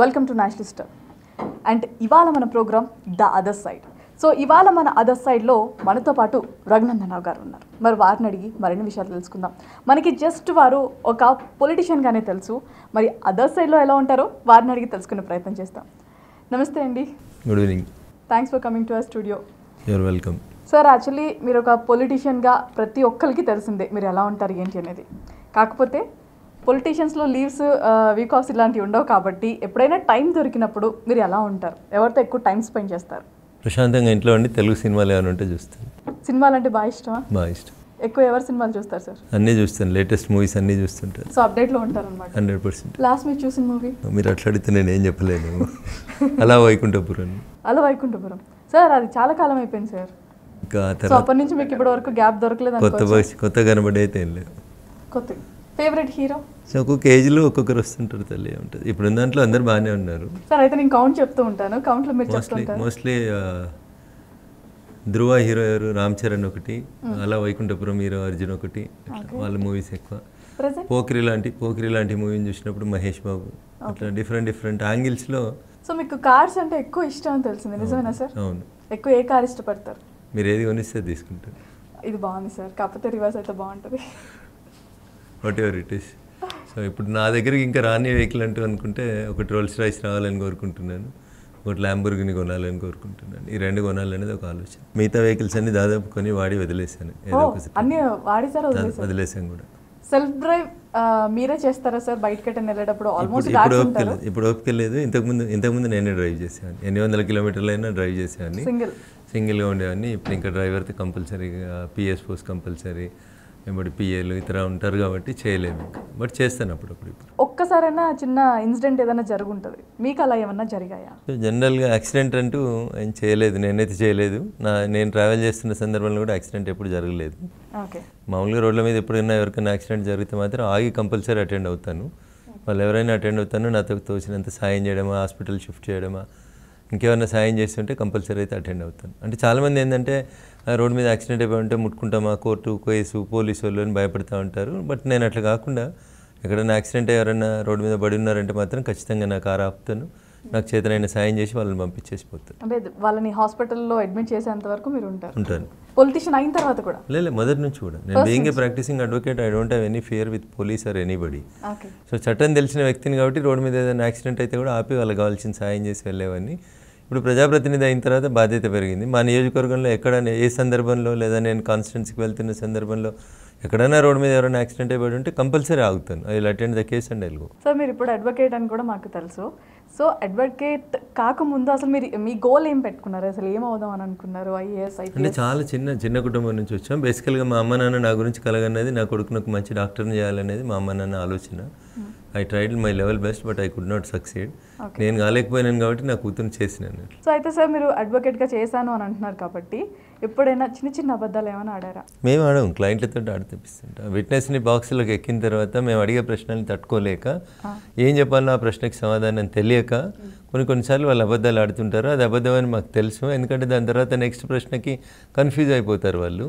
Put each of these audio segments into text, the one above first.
Welcome to national star and ఇవాళ మన program the other side so ఇవాళ మన అదర్ సైడ్లో మనతో పాటు రఘునందనరావు గారు ఉన్నారు. మరి వారిని అడిగి మరిన్ని విషయాలు తెలుసుకుందాం. మనకి జస్ట్ వారు ఒక పొలిటీషియన్గానే తెలుసు. మరి అదర్ సైడ్లో ఎలా ఉంటారో వారిని అడిగి తెలుసుకునే ప్రయత్నం చేస్తాం. నమస్తే అండి. Good evening thanks for coming to our studio you are welcome sir actually మీరు ఒక పొలిటీషియన్గా ప్రతి ఒక్కరికి తెలిసిందే మీరు ఎలా ఉంటారు ఏంటి అనేది. కాకపోతే పొలిటీషియన్స్లో లీవ్స్ వీక్ ఆఫ్స్ ఇలాంటివి ఉండవు కాబట్టి ఎప్పుడైనా టైం దొరికినప్పుడు మీరు ఎలా ఉంటారు? ఎవరితో ఎక్కువ టైం స్పెండ్ చేస్తారు? ప్రశాంతంగా ఇంట్లో ఉండి తెలుగు సినిమాలు ఏమైనా ఉంటే చూస్తాను. సినిమాలు అంటే బాగా ఇష్టమా? బాగా ఇష్టం. ఎక్కువ ఎవరి సినిమాలు చూస్తారు సార్? అన్నీ చూస్తాను. లేటెస్ట్ మూవీస్ అన్నీ చూస్తుంటాను. సో అప్డేట్లో ఉంటారనమాట హండ్రెడ్ పర్సెంట్. లాస్ట్ మీరు చూసిన మూవీ మీరు అట్లా అడిగితే నేను ఏం చెప్పలేను. అలా వైకుంఠపురం. అలా వైకుంఠపురం. సార్ అది చాలా కాలం అయిపోయింది సార్. ఇంకా అప్పటి నుంచి మీకు ఇప్పటి వరకు గ్యాప్ దొరకలేదు కొత్త కొత్త కనబడి అయితే లేదు. కొత్త ఫేవరెట్ హీరో సో ఒక్కొక్క ఏజ్లో ఒక్కొక్కరు వస్తుంటారు తల్లి ఉంటుంది ఇప్పుడు దాంట్లో అందరు బాగానే ఉన్నారు. సార్ అయితే నేను కౌంట్ చెప్తూ ఉంటాను. కౌంట్లో మీరు మోస్ట్లీ మోస్ట్లీ ధ్రువ హీరో ఎవరు? రామ్ చరణ్ ఒకటి అలా వైకుంఠపురం హీరో అర్జున్ ఒకటి వాళ్ళ మూవీస్ ఎక్కువ. పోకిరి లాంటి పోకిరి లాంటి మూవీని చూసినప్పుడు మహేష్ బాబు అట్లా డిఫరెంట్ డిఫరెంట్ యాంగిల్స్లో సో మీకు కార్స్ అంటే ఎక్కువ ఇష్టం అని తెలిసింది. నిజమేనా సార్ అవును. ఎక్కువ ఏ కార్ ఇష్టపడతారు? మీరు ఏది కొనిస్తే తీసుకుంటారు. ఇది బాగుంది సార్ కాకపోతే రివర్స్ అయితే బాగుంటుంది. Whatever it is so ఇప్పుడు నా దగ్గరికి ఇంకా రాని వెహికల్ అంటూ అనుకుంటే ఒకటి రోల్స్ రైస్ రావాలని కోరుకుంటున్నాను. ఒకటి ల్యాంబోర్గిని కొనాలని కోరుకుంటున్నాను. ఈ రెండు కొనాలనేది ఒక ఆలోచన. మిగతా వెహికల్స్ అన్ని దాదాపు కొని వాడి వదిలేశాను. ఏదో వదిలేసాను కూడా. సెల్ఫ్ డ్రైవ్ మీరే చేస్తారా సార్? బయటకి వెళ్ళేటప్పుడు ఇప్పుడు ఆల్మోస్ట్ ఇప్పుడు ఓపిక లేదు. ఇప్పుడు ఓపిక లేదు. ఇంతకుముందు ఇంతకుముందు నేనే డ్రైవ్ చేసేవాడిని. ఎన్ని వందల కిలోమీటర్లు అయినా డ్రైవ్ చేసేవాడిని. సింగిల్ సింగిల్గా ఉండేవాడిని. ఇప్పుడు ఇంకా డ్రైవర్తో కంపల్సరీగా పిఎస్ పోస్ట్ కంపల్సరీ వెంబడి పిఏలు ఇతర ఉంటారు కాబట్టి చేయలేము బట్ చేస్తాను అప్పుడప్పుడు ఇప్పుడు. ఒక్కసారైనా చిన్న ఇన్సిడెంట్ ఏదైనా జరుగుంటుంది. మీకు అలా ఏమన్నా జరిగాయా? జనరల్గా యాక్సిడెంట్ అంటూ ఏం చేయలేదు. నేనైతే చేయలేదు. నా నేను ట్రావెల్ చేస్తున్న సందర్భంలో కూడా యాక్సిడెంట్ ఎప్పుడు జరగలేదు. ఓకే. మామూలుగా రోడ్ల మీద ఎప్పుడైనా ఎవరికైనా యాక్సిడెంట్ జరిగితే మాత్రం ఆగి కంపల్సరీ అటెండ్ అవుతాను. వాళ్ళు ఎవరైనా అటెండ్ అవుతాను నాతో తోచినంత సాయం చేయడమా హాస్పిటల్ షిఫ్ట్ చేయడమా ఇంకేమైనా సాయం చేస్తుంటే కంపల్సరీ అయితే అటెండ్ అవుతాను. అంటే చాలామంది ఏంటంటే రోడ్డు మీద యాక్సిడెంట్ అయిపోయి ఉంటే ముట్టుకుంటామా కోర్టు కేసు పోలీసు వాళ్ళు అని భయపడుతూ ఉంటారు. బట్ నేను అట్లా కాకుండా ఎక్కడైనా యాక్సిడెంట్ ఎవరైనా రోడ్డు మీద పడి ఉన్నారంటే మాత్రం ఖచ్చితంగా నా కారు ఆపుతాను. నాకు చేతనైన సాయం చేసి వాళ్ళని పంపించేసి పోతాను. అంటే వాళ్ళని హాస్పిటల్లో అడ్మిట్ చేసేంత వరకు మీరు ఉంటారు. ఉంటాను. పొలిటీషియన్ అయిన తర్వాత కూడా? లేదు మొదటి నుంచి కూడా. నేను being a practising advocate I don't have any fear with police or anybody so చట్టం తెలిసిన వ్యక్తిని కాబట్టి రోడ్డు మీద ఏదైనా యాక్సిడెంట్ అయితే కూడా ఆపి వాళ్ళకి కావాల్సిన సాయం చేసి వెళ్ళేవాడిని. ఇప్పుడు ప్రజాప్రతినిధి అయిన తర్వాత బాధ్యత పెరిగింది. మా నియోజకవర్గంలో ఎక్కడ ఏ సందర్భంలో లేదా నేను కాన్స్టిట్యున్సీకి వెళ్తున్న సందర్భంలో ఎక్కడైనా రోడ్డు మీద ఎవరైనా యాక్సిడెంట్ అయిపోయి ఉంటే compulsory ఆగుతాను. I will attend the case and also so మీరు ఇప్పుడు అడ్వకేట్ అని కూడా మాకు తెలుసు. సో అడ్వకేట్ కాకముందు అసలు మీరు మీ గోల్ ఏం పెట్టుకున్నారు? అసలు ఏం అవుదాం అని అనుకున్నారు? ఐఏఎస్ అంటే చాలా చిన్న చిన్న కుటుంబం నుంచి వచ్చాం. బేసికల్గా మా అమ్మ నాన్న నా గురించి కలగన్నది నా కొడుకును ఒక మంచి డాక్టర్ని చేయాలనేది మా అమ్మ నాన్న ఆలోచన. I tried my level best but I could not succeed నేను కాలేకపోయినాను కాబట్టి నా కూతురు చేసినాను. సో అయితే సార్ మీరు అడ్వకేట్గా చేశాను అని అంటున్నారు కాబట్టి ఎప్పుడైనా చిన్న చిన్న అబద్ధాలు ఏమైనా ఆడారా? మేము ఆడాం క్లయింట్లతో ఆడి తెప్పిస్తుంటాం. విట్నెస్ని బాక్స్లోకి ఎక్కిన తర్వాత మేము అడిగే ప్రశ్నల్ని తట్టుకోలేక ఏం చెప్పాలో ఆ ప్రశ్నకి సమాధానం తెలియక కొన్ని కొన్నిసార్లు వాళ్ళు అబద్ధాలు ఆడుతుంటారు. అది అబద్ధం అని మాకు తెలుసు. ఎందుకంటే దాని తర్వాత నెక్స్ట్ ప్రశ్నకి కన్ఫ్యూజ్ అయిపోతారు వాళ్ళు.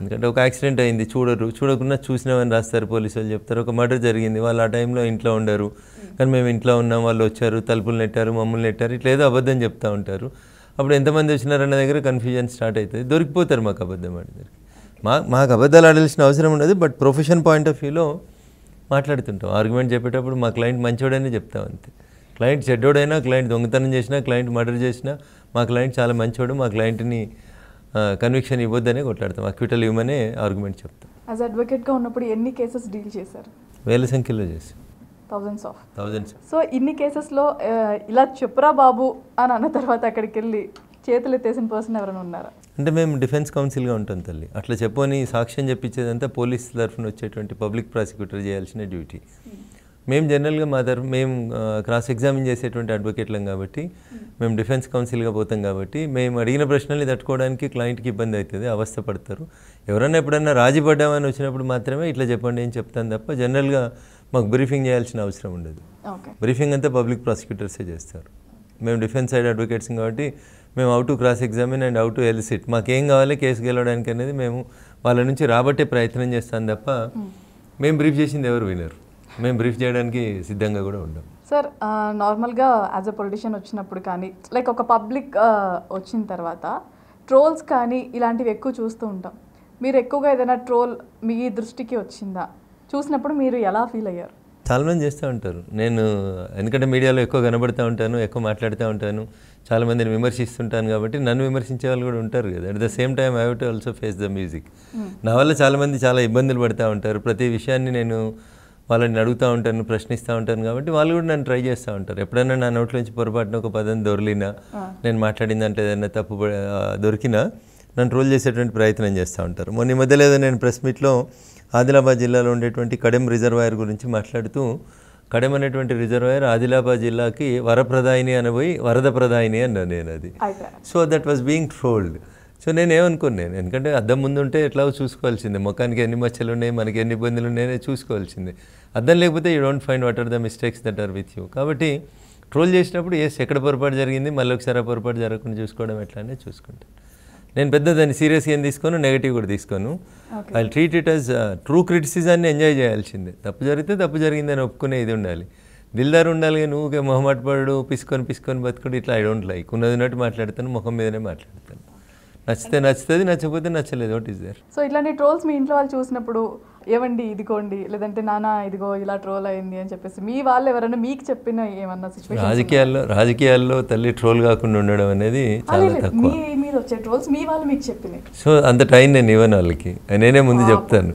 ఎందుకంటే ఒక యాక్సిడెంట్ అయింది చూడరు. చూడకుండా చూసినామని రాస్తారు పోలీసు వాళ్ళు చెప్తారు. ఒక మర్డర్ జరిగింది వాళ్ళు ఆ టైంలో ఇంట్లో ఉండరు. కానీ మేము ఇంట్లో ఉన్నాం వాళ్ళు వచ్చారు తలుపులు నెట్టారు మమ్మల్ని నెట్టారు ఇట్లా ఏదో అబద్ధం చెప్తా ఉంటారు. అప్పుడు ఎంతమంది వచ్చినారన్న దగ్గర కన్ఫ్యూజన్ స్టార్ట్ అవుతుంది. దొరికిపోతారు మాకు అబద్ధం ఆడేదానికి మా మాకు అబద్ధాలు ఆడాల్సిన అవసరం ఉండదు బట్ ప్రొఫెషన్ పాయింట్ ఆఫ్ వ్యూలో మాట్లాడుతుంటాం. ఆర్గ్యుమెంట్ చెప్పేటప్పుడు మా క్లయింట్ మంచోడని చెప్తాం అంతే. క్లయింట్ చెడ్డోడైనా క్లయింట్ దొంగతనం చేసినా క్లయింట్ మర్డర్ చేసినా మా క్లయింట్ చాలా మంచోడు మా క్లయింట్ని కన్విక్షన్ ఇవ్వద్దనే కొట్లాడతాం. అక్విటల్ ఇవ్వమనే ఆర్గ్యుమెంట్ చెప్తాం. అడ్వకేట్గా ఉన్నప్పుడు ఎన్ని కేసెస్ డీల్ చేశారు? వేల సంఖ్యలో చేసి థౌజండ్స్ ఆఫ్. థౌజండ్స్. సో ఇన్ని కేసెస్లో ఇలా చెప్పురా బాబు అని అన్న తర్వాత అక్కడికి వెళ్ళి చేతులు ఎత్తేసిన పర్సన్ ఎవరైనా ఉన్నారా? అంటే మేము డిఫెన్స్ కౌన్సిల్గా ఉంటాం తల్లి. అట్లా చెప్పని సాక్ష్యం చెప్పించేదంతా పోలీస్ తరఫున వచ్చేటువంటి పబ్లిక్ ప్రాసిక్యూటర్ చేయాల్సిన డ్యూటీ మేము జనరల్గా మా తరఫు మేము క్రాస్ ఎగ్జామిన్ చేసేటువంటి అడ్వకేట్లం కాబట్టి మేము డిఫెన్స్ కౌన్సిల్గా పోతాం కాబట్టి మేము అడిగిన ప్రశ్నల్ని తట్టుకోవడానికి క్లయింట్కి ఇబ్బంది అవుతుంది అవస్థ పడతారు. ఎవరైనా ఎప్పుడన్నా రాజీ పడ్డామని వచ్చినప్పుడు మాత్రమే ఇట్లా చెప్పండి అని చెప్తాను తప్ప జనరల్గా మాకు బ్రీఫింగ్ చేయాల్సిన అవసరం ఉండదు. ఓకే. బ్రీఫింగ్ అంతా పబ్లిక్ ప్రాసిక్యూటర్సే చేస్తారు. మేము డిఫెన్స్ సైడ్ అడ్వకేట్స్ కాబట్టి మేము ought to cross examine and ought to elicit మాకేం కావాలి కేసు గెలవడానికి అనేది మేము వాళ్ళ నుంచి రాబట్టే ప్రయత్నం చేస్తాం తప్ప మేము బ్రీఫ్ చేసింది ఎవరు వినరు. మేము బ్రీఫ్ చేయడానికి సిద్ధంగా కూడా ఉండం. సార్ నార్మల్గా యాజ్ అ పొలిటిషియన్ వచ్చినప్పుడు కానీ లైక్ ఒక పబ్లిక్ వచ్చిన తర్వాత ట్రోల్స్ కానీ ఇలాంటివి ఎక్కువ చూస్తూ ఉంటాం. మీరు ఎక్కువగా ఏదైనా ట్రోల్ మీ దృష్టికి వచ్చిందా? చూసినప్పుడు మీరు ఎలా ఫీల్ అయ్యారు? చాలామంది చేస్తూ ఉంటారు. నేను ఎందుకంటే మీడియాలో ఎక్కువ కనబడుతూ ఉంటాను ఎక్కువ మాట్లాడుతూ ఉంటాను చాలా మందిని విమర్శిస్తుంటాను కాబట్టి నన్ను విమర్శించే వాళ్ళు కూడా ఉంటారు కదా. At the same time I too also face the music నా వల్ల చాలామంది చాలా ఇబ్బందులు పడుతూ ఉంటారు. ప్రతి విషయాన్ని నేను వాళ్ళని అడుగుతూ ఉంటాను ప్రశ్నిస్తూ ఉంటాను కాబట్టి వాళ్ళు కూడా నన్ను ట్రై చేస్తూ ఉంటారు. ఎప్పుడైనా నా నోట్లోంచి పొరపాటున ఒక పదం దొరికినా నేను మాట్లాడిన దాంట్లో ఏదైనా తప్పు దొరికినా నన్ను ట్రోల్ చేసేటువంటి ప్రయత్నం చేస్తూ ఉంటారు. మొన్న ఈ మధ్యలో ఏదో నేను ప్రెస్ మీట్లో ఆదిలాబాద్ జిల్లాలో ఉండేటువంటి కడెం రిజర్వాయర్ గురించి మాట్లాడుతూ కడెం అనేటువంటి రిజర్వాయర్ ఆదిలాబాద్ జిల్లాకి వరప్రదాయిని అనబోయి వరద ప్రదాయిని అన్నాను నేను అది. So that was being trolled so నేను ఏమనుకోను నేను ఎందుకంటే అద్దం ముందు ఉంటే ఎట్లా చూసుకోవాల్సిందే. ముఖానికి ఎన్ని మచ్చలు ఉన్నాయి మనకి ఎన్ని ఇబ్బందులు ఉన్నాయనే చూసుకోవాల్సిందే. అద్దం లేకపోతే you don't find what are the mistakes that are with you కాబట్టి ట్రోల్ చేసినప్పుడు ఎస్ ఎక్కడ పొరపాటు జరిగింది మళ్ళీ ఒకసారి ఆ పొరపాటు జరగకుండా చూసుకోవడం ఎట్లా చూసుకుంటాను. నేను పెద్ద దాన్ని సీరియస్గా ఏం తీసుకోను నెగిటివ్ కూడా తీసుకోను. I treat it as true క్రిటిసిజాన్ని enjoy చేయాల్సిందే. తప్పు జరిగితే తప్పు జరిగిందని ఒప్పుకునే ఇది ఉండాలి. దిల్దార్ ఉండాలి కానీ నువ్వు మొహమాట పడు పిసుకొని పిసుకొని బతుకుడు ఇట్లా ఐ డోంట్ లైక్ ఉన్నది ఉన్నట్టు మాట్లాడతాను ముఖం మీదనే మాట్లాడతాను. నచ్చితే నచ్చుతుంది నచ్చకపోతే నచ్చలేదు. వాట్ ఈస్ దేర్ సో ఇట్లాంటి ట్రోల్స్ మీ ఇంట్లో వాళ్ళు చూసినప్పుడు ఏమండి ఇదిగోండి లేదంటే నానా ఇదిగో ఇలా ట్రోల్ అయింది అని చెప్పేసి మీ వాళ్ళు ఎవరైనా మీకు చెప్పిన ఏమన్నా సిచ్యువేషన్ రాజకీయాల్లో రాజకీయాల్లో తల్లి ట్రోల్ కాకుండా ఉండడం అనేది చాలా తక్కువ. మీ మీద వచ్చే ట్రోల్స్ మీ వాళ్ళు మీకు చెప్పినాయి సో అంత టైం నేను ఇవ్వను వాళ్ళకి. నేనే ముందు చెప్తాను.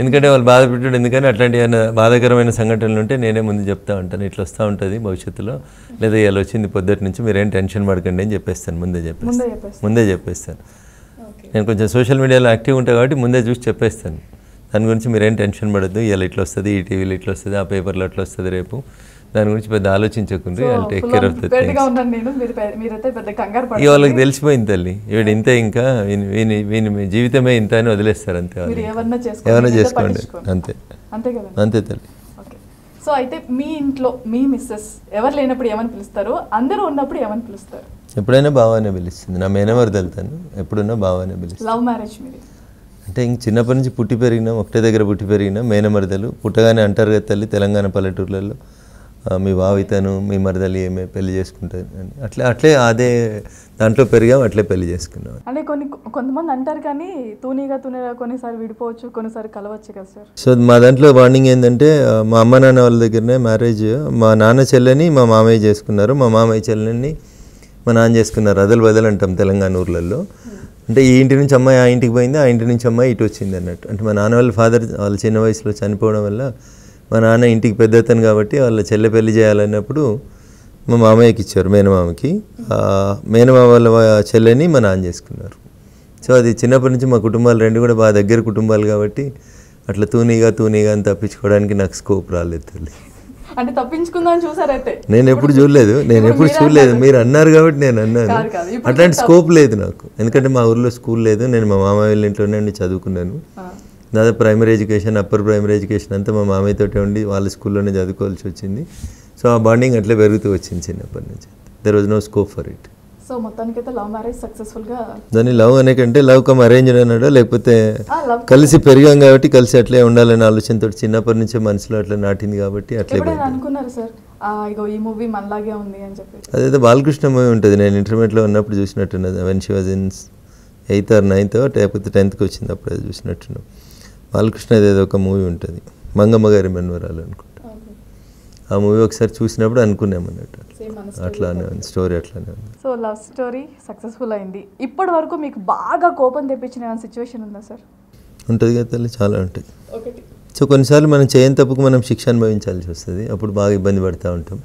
ఎందుకంటే వాళ్ళు బాధపెట్టాడు ఎందుకని అట్లాంటి ఏమైనా బాధాకరమైన సంఘటనలు ఉంటే నేనే ముందు చెప్తా ఉంటాను. ఇట్లా వస్తూ ఉంటుంది భవిష్యత్తులో. లేదా ఇలా వచ్చింది పొద్దుటి నుంచి మీరేం టెన్షన్ పడకండి అని చెప్పేస్తాను ముందే చెప్పేస్తాను. ముందే చెప్పేస్తాను. నేను కొంచెం సోషల్ మీడియాలో యాక్టివ్ ఉంటాను కాబట్టి ముందే చూసి చెప్పేస్తాను. దాని గురించి మీరేం టెన్షన్ పడద్దు. ఇలా ఇట్లా వస్తుంది ఈ టీవీలో ఇట్లా వస్తుంది ఆ పేపర్లో అట్లా వస్తుంది రేపు. దాని గురించి పెద్ద ఆలోచించకుండా. I take care of the మీరు వాళ్ళకి తెలిసిపోయింది తల్లి. వీడు ఇంతే ఇంకా. వీని మీ జీవితమే ఇంత అని వదిలేస్తారు అంతే. మీరు ఏమన్నా చేసుకోండి. అంతే. అంతే కదా? అంతే తల్లి. సో అయితే మీ ఇంట్లో మీ మిస్సెస్ ఎవరు లేనప్పుడు ఏమని పిలుస్తారు? అందరూ ఉన్నప్పుడు ఏమని పిలుస్తారు? ఎప్పుడైనా బావానే పిలుస్తుంది. నా మేనవారు వెళ్తాను. ఎప్పుడున్నా బావానే పిలుస్తుంది. లవ్ మ్యారేజ్ మీది. అంటే ఇంక చిన్నప్పటి నుంచి పుట్టి పెరిగినాం ఒకటే దగ్గర పుట్టి పెరిగినాం మేనమరదలు పుట్టగానే అంటారు కదా తల్లి తెలంగాణ పల్లెటూర్లలో మీ బావితను మీ మరదలు ఏమే పెళ్ళి చేసుకుంటుంది అని. అట్లే అట్లే అదే దాంట్లో పెరిగాం అట్లే పెళ్ళి చేసుకున్నాం. అంటే కొన్ని కొంతమంది అంటారు కానీ తూనీగా తూనీగా కొన్నిసారి విడిపోవచ్చు కొన్నిసారి కలవచ్చు కదా సార్. సో మా దాంట్లో బాండింగ్ ఏంటంటే మా అమ్మ నాన్న వాళ్ళ దగ్గరనే మ్యారేజ్ మా నాన్న చెల్లెని మా మామయ్య చేసుకున్నారు. మా మామయ్య చెల్లెని మా నాన్న చేసుకున్నారు. అదలు బదలు అంటాం తెలంగాణ ఊర్లలో. అంటే ఈ ఇంటి నుంచి అమ్మాయి ఆ ఇంటికి పోయింది ఆ ఇంటి నుంచి అమ్మాయి ఇటు వచ్చింది అన్నట్టు. అంటే మా నాన్న వాళ్ళ ఫాదర్ వాళ్ళ చిన్న వయసులో చనిపోవడం వల్ల మా నాన్న ఇంటికి పెద్ద అతను కాబట్టి వాళ్ళ చెల్లె పెళ్ళి చేయాలన్నప్పుడు మా మామయ్యకి ఇచ్చారు మేనమామకి. మేనమామ వాళ్ళ చెల్లెని మా నాన్న చేసుకున్నారు. సో అది చిన్నప్పటి నుంచి మా కుటుంబాలు రెండు కూడా బాగా దగ్గర కుటుంబాలు కాబట్టి అట్లా తూనీగా తూనీగా అని తప్పించుకోవడానికి నాకు స్కోప్ రాలేదు తల్లి. అంటే తప్పించుకుందాం చూసారైతే. నేను ఎప్పుడు చూడలేదు. నేను ఎప్పుడు చూడలేదు. మీరు అన్నారు కాబట్టి నేను అన్నాను. అట్లాంటి స్కోప్ లేదు నాకు. ఎందుకంటే మా ఊర్లో స్కూల్ లేదు. నేను మా మామ వాళ్ళ ఇంట్లోనే ఉండి చదువుకున్నాను. దాదాపు primary education upper primary education అంతా మా మామయ్యతోటే ఉండి వాళ్ళ స్కూల్లోనే చదువుకోవాల్సి వచ్చింది. సో ఆ బాండింగ్ అట్లే పెరుగుతూ వచ్చింది చిన్నప్పటి నుంచి. There was no scope for it so మొత్తానికైతే లవ్ మ్యారేజ్ సక్సెస్ఫుల్గా దాన్ని లవ్ అనే కంటే లవ్ కమ్ అరేంజ్ అన్నాడో లేకపోతే కలిసి పెరిగాం కాబట్టి కలిసి అట్లే ఉండాలనే ఆలోచనతో చిన్నప్పటి నుంచే మనసులో అట్లా నాటింది కాబట్టి అట్లే అనుకున్నారు సార్ ఇగో ఈ మూవీ మనలాగే ఉంది అని చెప్పి అదేదో బాలకృష్ణ మూవీ ఉంటుంది నేను ఇంటర్మీడియట్లో ఉన్నప్పుడు చూసినట్టున్నది when she was in eighth or ninth లేకపోతే టెన్త్కి వచ్చింది అప్పుడు అది చూసినట్టున్నాం. బాలకృష్ణ ఏదో ఒక మూవీ ఉంటుంది మంగమ్మ గారి మన్వరాలు అనుకుంటా. ఆ మూవీ ఒకసారి చూసినప్పుడు అనుకున్నాం అన్నట్టు. అట్లానే ఉంది స్టోరీ అట్లానే ఉంది. సో లవ్ స్టోరీ సక్సెస్ఫుల్ అయింది. ఇప్పటి వరకు మీకు బాగా కోపం తెప్పించిన సిచ్యువేషన్ ఉందా సార్ ఉంటుంది కదా తల్లి చాలా ఉంటాయి. ఒకటి. సో కొన్నిసార్లు మనం చేయని తప్పుకు మనం శిక్ష అనుభవించాల్సి వస్తుంది. అప్పుడు బాగా ఇబ్బంది పడుతూ ఉంటాం.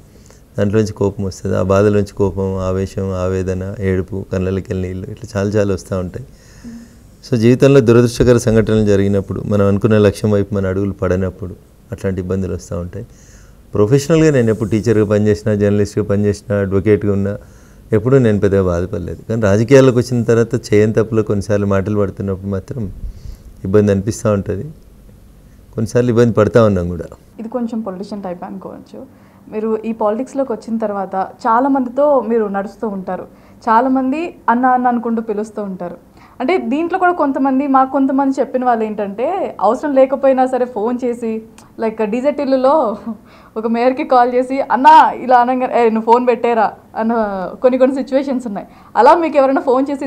దాంట్లోంచి కోపం వస్తుంది. ఆ బాధలోంచి కోపం ఆవేశం ఆవేదన ఏడుపు కళ్ళకి వెళ్ళి నీళ్ళు ఇట్లా చాలా చాలా వస్తూ ఉంటాయి. సో జీవితంలో దురదృష్టకర సంఘటనలు జరిగినప్పుడు మనం అనుకున్న లక్ష్యం వైపు మన అడుగులు పడనప్పుడు అట్లాంటి ఇబ్బందులు వస్తూ ఉంటాయి. ప్రొఫెషనల్గా నేను ఎప్పుడు టీచర్గా పనిచేసినా జర్నలిస్ట్గా పనిచేసినా అడ్వకేట్గా ఉన్నా ఎప్పుడూ నేను పెద్దగా బాధపడలేదు. కానీ రాజకీయాల్లోకి వచ్చిన తర్వాత చేయని తప్పులో కొన్నిసార్లు మాటలు పడుతున్నప్పుడు మాత్రం ఇబ్బంది అనిపిస్తూ ఉంటుంది. కొన్నిసార్లు ఇబ్బంది పడతా ఉన్నాం కూడా. ఇది కొంచెం పొలిటిషియన్ టైప్ అనుకోవచ్చు. మీరు ఈ పాలిటిక్స్లోకి వచ్చిన తర్వాత చాలామందితో మీరు నడుస్తూ ఉంటారు. చాలామంది అన్న అన్న అనుకుంటూ పిలుస్తూ ఉంటారు. అంటే దీంట్లో కూడా కొంతమంది మాకు కొంతమంది చెప్పిన వాళ్ళు ఏంటంటే అవసరం లేకపోయినా సరే ఫోన్ చేసి లైక్ డీజే టిల్లులో ఒక మేయర్కి కాల్ చేసి అన్నా ఇలా అనగా "ఏ, నువ్వు ఫోన్ పెట్టేరా? అన్న కొన్ని కొన్ని సిచ్యువేషన్స్ ఉన్నాయి. అలా మీకు ఎవరైనా ఫోన్ చేసి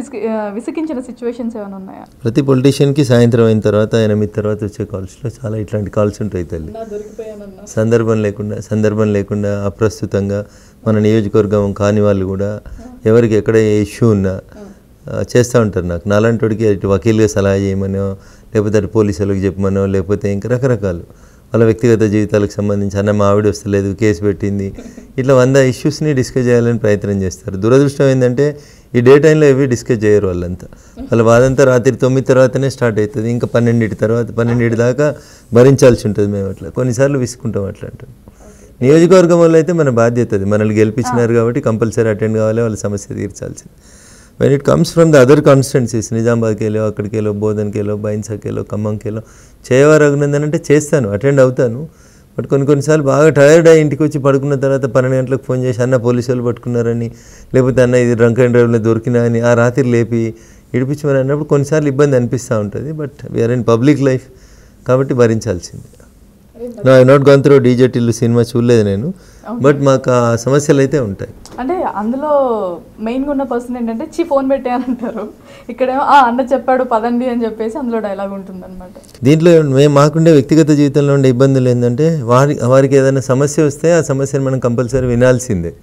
విసిగించిన సిచ్యువేషన్స్ ఏమైనా ఉన్నాయా? ప్రతి పొలిటీషియన్కి సాయంత్రం అయిన తర్వాత ఎనిమిది తర్వాత వచ్చే కాల్స్లో చాలా ఇట్లాంటి కాల్స్ ఉంటాయి తల్లి. సందర్భం లేకుండా సందర్భం లేకుండా అప్రస్తుతంగా మన నియోజకవర్గం కాని వాళ్ళు కూడా ఎవరికి ఎక్కడ ఇష్యూ ఉన్నా చేస్తూ ఉంటారు నాకు. నాలాంటివాడికి ఇటు వకీల్గా సలహా చేయమనో లేకపోతే అటు పోలీసులకు చెప్పమనో లేకపోతే ఇంకా రకరకాలు. వాళ్ళ వ్యక్తిగత జీవితాలకు సంబంధించి అన్న మా ఆవిడ వస్తలేదు కేసు పెట్టింది. ఇట్లా వంద ఇష్యూస్ని డిస్కస్ చేయాలని ప్రయత్నం చేస్తారు. దురదృష్టం ఏంటంటే ఈ డే టైంలో ఇవి డిస్కస్ చేయరు వాళ్ళంతా. వాళ్ళ వాదంతా రాత్రి తొమ్మిది తర్వాతనే స్టార్ట్ అవుతుంది. ఇంకా పన్నెండింటి తర్వాత పన్నెండింటి దాకా భరించాల్సి ఉంటుంది మేము అట్లా. కొన్నిసార్లు విసుకుంటాం అట్లా అంటాం నియోజకవర్గం వల్ల అయితే మన బాధ్యత అది. మనల్ని గెలిపించినారు కాబట్టి కంపల్సరీ అటెండ్ కావాలి వాళ్ళ సమస్య తీర్చాల్సింది. When it comes from the other constituencies నిజామాబాద్కి వెళ్ళో అక్కడికి వెళ్ళో బోధన్కి వెళ్ళో బైన్సాకి వెళ్ళో ఖమ్మంకి వెళ్ళో చేయవారు అభినందన్ అంటే చేస్తాను అటెండ్ అవుతాను. బట్ కొన్ని కొన్నిసార్లు బాగా టైర్డ్ అయ్యి ఇంటికి వచ్చి పడుకున్న తర్వాత పన్నెండు గంటలకు ఫోన్ చేసి అన్న పోలీసు వాళ్ళు పట్టుకున్నారని లేకపోతే అన్న ఇది డ్రంక్ అండ్ డ్రైవ్లో దొరికినా అని ఆ రాత్రి లేపి ఇడిపించమని అన్నప్పుడు కొన్నిసార్లు ఇబ్బంది అనిపిస్తూ ఉంటుంది. But we are in public life కాబట్టి భరించాల్సింది. నా not gone through DJ Tillu cinema చూడలేదు నేను. బట్ మాకు ఆ సమస్యలు అయితే ఉంటాయి. అంటే అందులో మెయిన్గా ఉన్న పర్సన్ ఏంటంటే చీ ఫోన్ అంటారు. ఇక్కడేమో "ఆ, అన్న చెప్పాడు పదండి అని చెప్పేసి అందులో డైలాగ్ ఉంటుంది అనమాట దీంట్లో మేము మాకుండే వ్యక్తిగత జీవితంలో ఉండే ఇబ్బందులు ఏంటంటే వారి వారికి ఏదైనా సమస్య వస్తే ఆ సమస్యను మనం కంపల్సరీ వినాల్సిందే.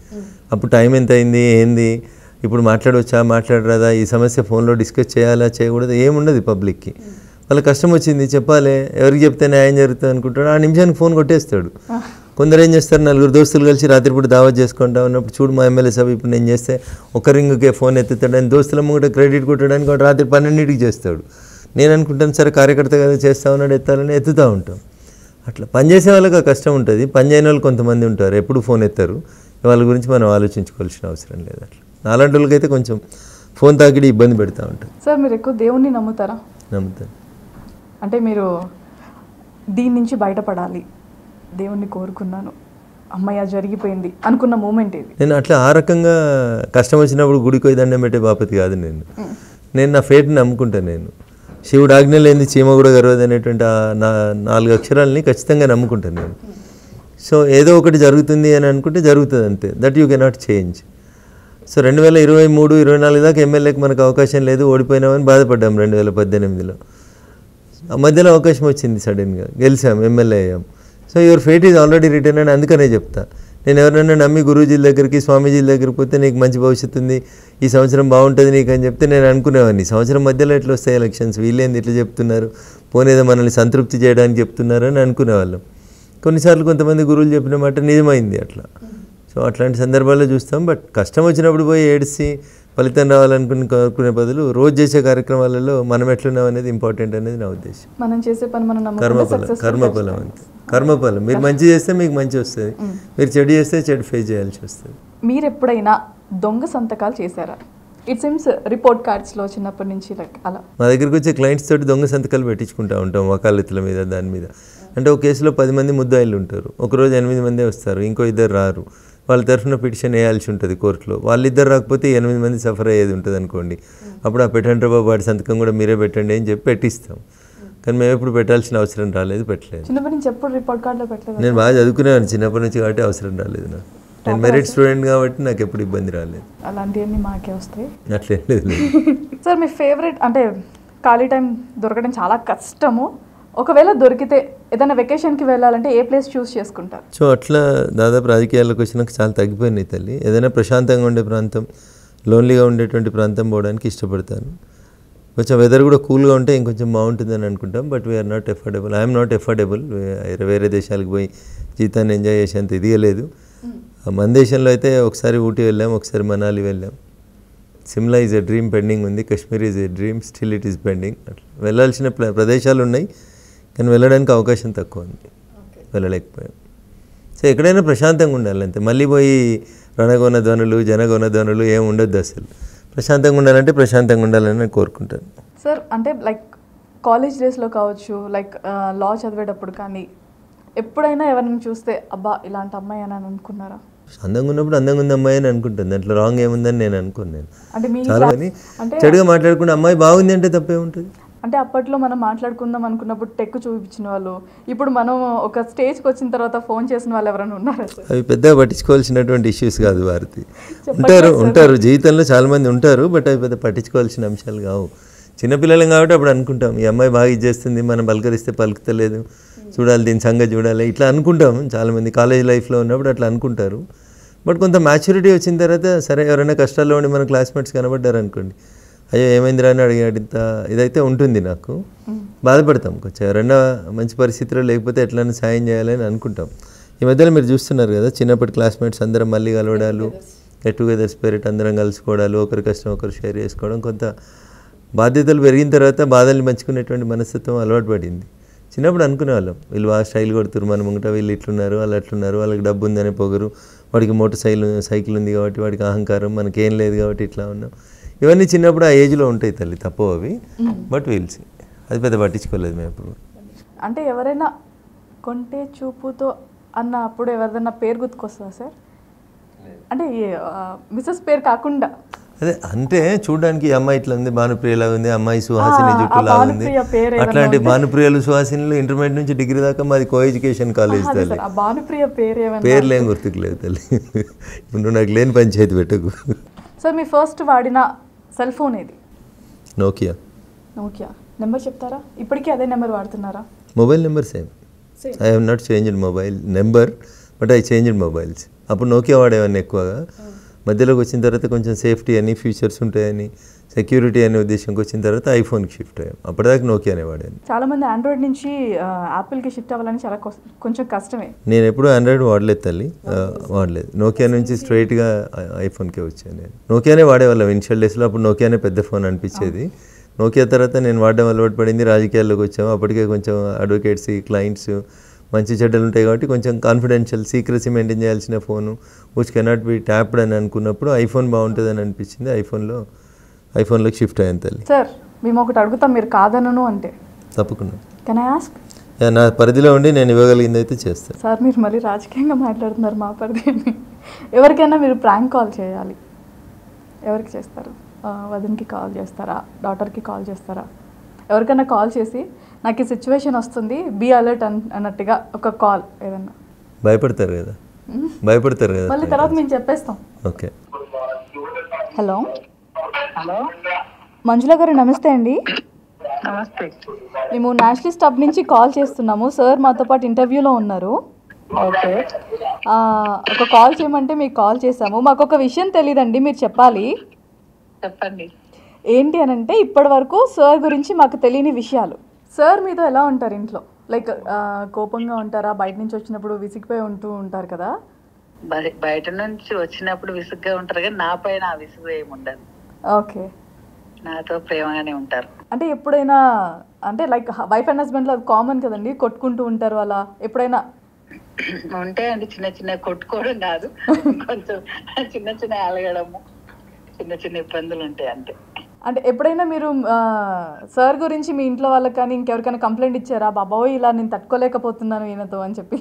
అప్పుడు టైం ఎంత అయింది ఏంది? ఇప్పుడు మాట్లాడవచ్చా మాట్లాడరాదా? ఈ సమస్య ఫోన్లో డిస్కస్ చేయాలా చేయకూడదు? ఏముండదు పబ్లిక్కి వాళ్ళ కష్టం వచ్చింది చెప్పాలి. ఎవరికి చెప్తే న్యాయం జరుగుతుంది అనుకుంటాడు. ఆ నిమిషానికి ఫోన్ కొట్టేస్తాడు. కొందరు ఏం చేస్తారు? నలుగురు దోస్తులు కలిసి రాత్రిపూట దావత్ చేసుకుంటా ఉన్నప్పుడు చూడు మా ఎమ్మెల్యే సభ ఇప్పుడు నేను చేస్తే ఒక రింగ్కే ఫోన్ ఎత్తుతాడు. అని దోస్తుల ముంగట క్రెడిట్ కొట్టడానికి వాడు రాత్రి పన్నెండింటికి చేస్తాడు. నేను అనుకుంటాను సరే కార్యకర్త కదా చేస్తా ఉన్నాడు ఎత్తాలని ఎత్తుతూ ఉంటాం. అట్లా పనిచేసే వాళ్ళకి కష్టం ఉంటుంది. పని చేయని వాళ్ళు కొంతమంది ఉంటారు. ఎప్పుడు ఫోన్ ఎత్తారు. వాళ్ళ గురించి మనం ఆలోచించుకోవాల్సిన అవసరం లేదు అట్లా. నాలాంటి వాళ్ళకైతే కొంచెం ఫోన్ తాకిడి ఇబ్బంది పెడతా ఉంటుంది సార్ మీరు ఎక్కువ దేవుణ్ణి నమ్ముతారా? నమ్ముతాను. అంటే మీరు దీని నుంచి బయటపడాలి. దేవుణ్ణి కోరుకున్నాను. అమ్మయ్య జరిగిపోయింది అనుకున్న మూమెంట్ ఇది. నేను అట్లా ఆ రకంగా కష్టం వచ్చినప్పుడు గుడికి పోయి దండం పెట్టే బాపతి కాదు నేను. నేను నా ఫేట్ని నమ్ముకుంటాను నేను. శివుడు ఆజ్ఞ లేని చీమ కూడా గర్వదు అనేటువంటి ఆ నా నాలుగు అక్షరాలని ఖచ్చితంగా నమ్ముకుంటాను నేను. సో ఏదో ఒకటి జరుగుతుంది అని అనుకుంటే జరుగుతుంది అంతే. That you cannot change so రెండు వేల ఇరవై మూడు ఇరవై నాలుగు దాకా ఎమ్మెల్యేకి మనకు అవకాశం లేదు ఓడిపోయినామని బాధపడ్డాం రెండు వేల పద్దెనిమిదిలో. ఆ మధ్యలో అవకాశం వచ్చింది సడన్గా గెలిచాం ఎమ్మెల్యే అయ్యాం. So your fate is already return అని అందుకనే చెప్తా. నేను ఎవరైనా నమ్మి గురూజీల దగ్గరికి స్వామీజీల దగ్గరికి పోతే నీకు మంచి భవిష్యత్తు ఉంది ఈ సంవత్సరం బాగుంటుంది నీకు అని చెప్తే నేను అనుకునేవాడిని. సంవత్సరం మధ్యలో ఎట్లా వస్తాయి ఎలక్షన్స్ వీళ్ళేంది ఇట్లా చెప్తున్నారు? పోనేదో మనల్ని సంతృప్తి చేయడానికి చెప్తున్నారు అని అనుకునేవాళ్ళం. కొన్నిసార్లు కొంతమంది గురువులు చెప్పిన మాట నిజమైంది అట్లా. సో అట్లాంటి సందర్భాల్లో చూస్తాం. బట్ కష్టం వచ్చినప్పుడు పోయి ఏడిసి ఫలితం రావాలనుకుని కోరుకునే బదులు రోజు చేసే కార్యక్రమాలలో మనం ఎట్లున్నాం అనేది ఇంపార్టెంట్ అనేది నా ఉద్దేశం. మనం చేసే పని మనం కర్మఫలం కర్మఫలం అంతే. కర్మఫలం మీరు మంచి చేస్తే మీకు మంచి వస్తుంది. మీరు చెడు చేస్తే చెడు ఫేస్ చేయాల్సి వస్తుంది. మీరు ఎప్పుడైనా దొంగ సంతకాలు చేశారా? ఇట్ సిమ్స్ రిపోర్ట్ కార్డ్స్లో చిన్నప్పటి నుంచి లైక్ అలా. మా దగ్గరికి వచ్చే క్లయింట్స్ తోటి దొంగ సంతకాలు పెట్టించుకుంటా ఉంటాం వకాలతుల మీద దాని మీద. అంటే ఒక కేసులో పది మంది ముద్దాయిలు ఉంటారు. ఒకరోజు ఎనిమిది మందే వస్తారు. ఇంకో ఇద్దరు రారు. వాళ్ళ తరఫున పిటిషన్ వేయాల్సి ఉంటుంది కోర్టులో. వాళ్ళిద్దరు రాకపోతే ఎనిమిది మంది సఫర్ అయ్యేది ఉంటుంది అనుకోండి. అప్పుడు ఆ పెట్టండి బాబు వాడి సంతకం కూడా మీరే పెట్టండి అని చెప్పి పెట్టిస్తాం. కానీ మేము ఎప్పుడు పెట్టాల్సిన అవసరం రాలేదు పెట్టలేదు. చిన్నప్పటి నుంచి ఎప్పుడు రిపోర్ట్ కార్డులో పెట్టలేదు నేను బాగా చదువుకునేవాడిని చిన్నప్పటి నుంచి కాబట్టి అవసరం రాలేదు నాకు. నేను మెరిట్ స్టూడెంట్ కాబట్టి నాకు ఎప్పుడు ఇబ్బంది రాలేదు. అలాంటివన్నీ మాకే వస్తాయి. అట్లేం లేదు. లేదు. సార్ మీ ఫేవరెట్ అంటే ఖాళీ టైం దొరకడం చాలా కష్టము. ఒకవేళ దొరికితే ఏదైనా వెకేషన్కి వెళ్ళాలంటే ఏ ప్లేస్ చూస్ చేసుకుంటారు? సో అట్లా దాదాపు రాజకీయాల్లోకి వచ్చినాక చాలా తగ్గిపోయినాయి తల్లి. ఏదైనా ప్రశాంతంగా ఉండే ప్రాంతం లోన్లీగా ఉండేటువంటి ప్రాంతం పోవడానికి ఇష్టపడతాను. కొంచెం వెదర్ కూడా కూల్గా ఉంటే ఇంకొంచెం బాగుంటుందని అనుకుంటాం but we are not affordable I'm not affordable వేరే దేశాలకు పోయి జీతాన్ని ఎంజాయ్ చేసేంత ఇదిగలేదు మన దేశంలో అయితే ఒకసారి ఊటీ వెళ్ళాం ఒకసారి మనాలి వెళ్ళాం. Shimla is a dream pending ఉంది Kashmir is a dream still it is pending అట్లా వెళ్ళాల్సిన ప్ర- ప్రదేశాలు ఉన్నాయి. కానీ వెళ్ళడానికి అవకాశం తక్కువ ఉంది. వెళ్ళలేకపోయాం. సో ఎక్కడైనా ప్రశాంతంగా ఉండాలి అంతే. మళ్ళీ పోయి రణగొన ధ్వనులు జనగొన ధ్వనులు ఏం ఉండొద్దు అసలు. ప్రశాంతంగా ఉండాలంటే ప్రశాంతంగా ఉండాలని నేను కోరుకుంటాను. సార్ అంటే లైక్ కాలేజ్ డేస్లో కావచ్చు లైక్ లా చదివేటప్పుడు కానీ ఎప్పుడైనా ఎవరిని చూస్తే అబ్బా ఇలాంటి అమ్మాయి అని అనుకున్నారా? అందంగా ఉన్నప్పుడు అందంగా ఉంది అమ్మాయి అని అనుకుంటాను. దాంట్లో రాంగ్ ఏముందని నేను అనుకోను నేను. అంటే మీ చాలా చెడుగా మాట్లాడకుండా అమ్మాయి బాగుంది అంటే తప్పే ఉంటుంది అంటే అప్పట్లో మనం మాట్లాడుకుందాం అనుకున్నప్పుడు టెక్ చూపించిన వాళ్ళు. ఇప్పుడు మనం ఒక స్టేజ్కి వచ్చిన తర్వాత ఫోన్ చేసిన వాళ్ళు ఎవరైనా ఉన్నారా అవి పెద్దగా పట్టించుకోవాల్సినటువంటి ఇష్యూస్ కాదు భారతి. ఉంటారు ఉంటారు. జీవితంలో చాలా మంది ఉంటారు బట్ అవి పెద్ద పట్టించుకోవాల్సిన అంశాలు కావు. చిన్నపిల్లలం కాబట్టి అప్పుడు అనుకుంటాం ఈ అమ్మాయి బాగా ఇచ్చేస్తుంది మనం పలకరిస్తే పలుకుతలేదు చూడాలి దీని సంగతి చూడాలి ఇట్లా అనుకుంటాం. చాలామంది కాలేజ్ లైఫ్లో ఉన్నప్పుడు అట్లా అనుకుంటారు. బట్ కొంత మ్యాచ్యూరిటీ వచ్చిన తర్వాత సరే ఎవరైనా కష్టాల్లో ఉండి మన క్లాస్మేట్స్ కనబడ్డారు అనుకోండి అయ్యో ఏమైందిరా అని అడిగాడు. ఇంత ఇదైతే ఉంటుంది నాకు. బాధపడతాం కొంచెం. ఎవరైనా మంచి పరిస్థితిలో లేకపోతే ఎట్లైనా సాయం చేయాలని అనుకుంటాం. ఈ మధ్యలో మీరు చూస్తున్నారు కదా చిన్నప్పటి క్లాస్మేట్స్ అందరం మళ్ళీ కలవడాలు గెట్ టుగెదర్ స్పిరిట్ అందరం కలుసుకోవడాలు ఒకరి కష్టం ఒకరు షేర్ చేసుకోవడం కొంత బాధ్యతలు పెరిగిన తర్వాత బాధల్ని పంచుకునేటువంటి మనస్తత్వం అలవాటు పడింది. చిన్నప్పుడు అనుకునేవాళ్ళం వీళ్ళు బాగా స్టైల్ కొడుతున్నారు మన ముంగట వీళ్ళు ఇట్లున్నారు వాళ్ళు అట్లున్నారు వాళ్ళకి డబ్బు ఉందనే పొగరు వాడికి మోటార్ సైకిల్ సైకిల్ ఉంది కాబట్టి వాడికి అహంకారం మనకేం లేదు కాబట్టి ఇట్లా ఉన్నాం. ఇవన్నీ చిన్నప్పుడు ఆ ఏజ్లో ఉంటాయి తల్లి తప్పవు అవి. బట్ వీల్స్ అది పెద్ద పట్టించుకోలేదు మేము ఎప్పుడు. అంటే ఎవరైనా కొంటే చూపుతో అన్న అప్పుడు ఎవరిదన్నా పేరు గుర్తుకొస్తుందా సార్? అంటే మిసెస్ పేరు కాకుండా. అదే అంటే చూడడానికి ఈ అమ్మాయి ఇట్లా ఉంది భానుప్రియలా ఉంది అమ్మాయి సుహాసిని జుట్టులా ఉంది. అట్లాంటి భానుప్రియలు సుహాసినిలు ఇంటర్మీడియట్ నుంచి డిగ్రీ దాకా మాది కో ఎడ్యుకేషన్ కాలేజ్ తల్లి. సార్ ఆ భానుప్రియ పేరు ఏమైనా పేర్లు ఏం గుర్తుకు లేదు తల్లి. ఇప్పుడు నువ్వు నాకు లేని పంచాయతీ పెట్టకు. సార్ మీ ఫస్ట్ వాడిన సెల్ ఫోన్ ఏది? నోకియా నోకియా నెంబర్ చెప్తారా? ఇప్పటికీ అదే నెంబర్ వాడుతున్నారా? Mobile number same I have not changed mobile number but I changed mobiles అప్పుడు నోకియా వాడేవాడిని ఎక్కువగా. మధ్యలోకి వచ్చిన తర్వాత కొంచెం సేఫ్టీ అని ఫీచర్స్ ఉంటాయని సెక్యూరిటీ అనే ఉద్దేశంకి వచ్చిన తర్వాత ఐఫోన్కి షిఫ్ట్ అయ్యాం. అప్పటిదాకా నోకియానే వాడాను చాలా మంది ఆండ్రాయిడ్ నుంచి యాపిల్కి షిఫ్ట్ అవ్వాలని చాలా కొంచెం కష్టమే. నేను ఎప్పుడు ఆండ్రాయిడ్ వాడలేదు తల్లి. వాడలేదు. నోకియా నుంచి స్ట్రైట్గా ఐఫోన్కే వచ్చాను నేను. నోకియానే వాడేవాళ్ళం. ఇనిషియల్ డేస్లో అప్పుడు నోకియానే పెద్ద ఫోన్ అనిపించేది. నోకియా తర్వాత నేను వాడడం అలవాటు పడింది. రాజకీయాల్లోకి వచ్చాము. అప్పటికే కొంచెం అడ్వకేట్స్ క్లయింట్స్ మంచి చెడ్డలు ఉంటాయి కాబట్టి కొంచెం కాన్ఫిడెన్షియల్ సీక్రసీ మెయింటైన్ చేయాల్సిన phone which cannot be tapped అని అనుకున్నప్పుడు ఐఫోన్ బాగుంటుందని అనిపించింది. ఐఫోన్లో ఐఫోన్లోకి షిఫ్ట్ అయ్యాను తల్లి. సార్ మేము ఒకటి అడుగుతాం మీరు కాదనను అంటే. తప్పకుండా. కెన్ ఐ ఆస్క్ నా పరిధిలో ఉండి నేను ఇవ్వగలిగింది అయితే చేస్తాను. సార్ మీరు మళ్ళీ రాజకీయంగా మాట్లాడుతున్నారు మా పరిధిని ఎవరికైనా మీరు ప్రాంక్ కాల్ చేయాలి. ఎవరికి చేస్తారు? వదిన్కి కాల్ చేస్తారా? డాటర్కి కాల్ చేస్తారా? ఎవరికైనా కాల్ చేసి నాకు ఈ సిచ్యువేషన్ వస్తుంది బీ అలర్ట్ అన్ అన్నట్టుగా ఒక కాల్ ఏదన్నా. భయపడతారు కదా. భయపడతారు కదా మళ్ళీ తర్వాత మేము చెప్పేస్తాం. ఓకే. హలో. హలో? మంజుల గారు నమస్తే అండి. నమస్తే. మేము నేషనలిస్ట్ హబ్ నుంచి కాల్ చేస్తున్నాము. సార్ మాతో పాటు ఇంటర్వ్యూలో ఉన్నారు. ఓకే. ఒక కాల్ చేయమంటే మీకు కాల్ చేసాము మాకు ఒక విషయం తెలియదండి మీరు చెప్పాలి. చెప్పండి. ఏంటి అని అంటే ఇప్పటి వరకు సార్ గురించి మాకు తెలియని విషయాలు. సార్ మీతో ఎలా ఉంటారు ఇంట్లో? లైక్ కోపంగా ఉంటారా? బయట నుంచి వచ్చినప్పుడు విసిగిపోయి ఉంటూ ఉంటారు కదా. బయ- బయట నుంచి వచ్చినప్పుడు విసుగ్గా ఉంటారు కానీ నా పైన ఆ విసుగు ఏమి ఉండదు ఓకే. నాతో ప్రేమగానే ఉంటారు. అంటే ఎప్పుడైనా అంటే లైక్ వైఫ్ అండ్ హస్బెండ్లో అది కామన్ కదండి? కొట్టుకుంటూ ఉంటారు అలా? ఎప్పుడైనా? ఉంటాయండి చిన్న చిన్న కొట్టుకోవడం కాదు. కొంచెం చిన్న చిన్న అలగడము. చిన్న చిన్న ఇబ్బందులు ఉంటాయి అంతే. అంటే ఎప్పుడైనా మీరు సార్ గురించి మీ ఇంట్లో వాళ్ళకి కానీ ఇంకెవరికైనా కంప్లైంట్ ఇచ్చారా? బాబోయ్ ఇలా నేను తట్టుకోలేకపోతున్నాను ఈయనతో అని చెప్పి?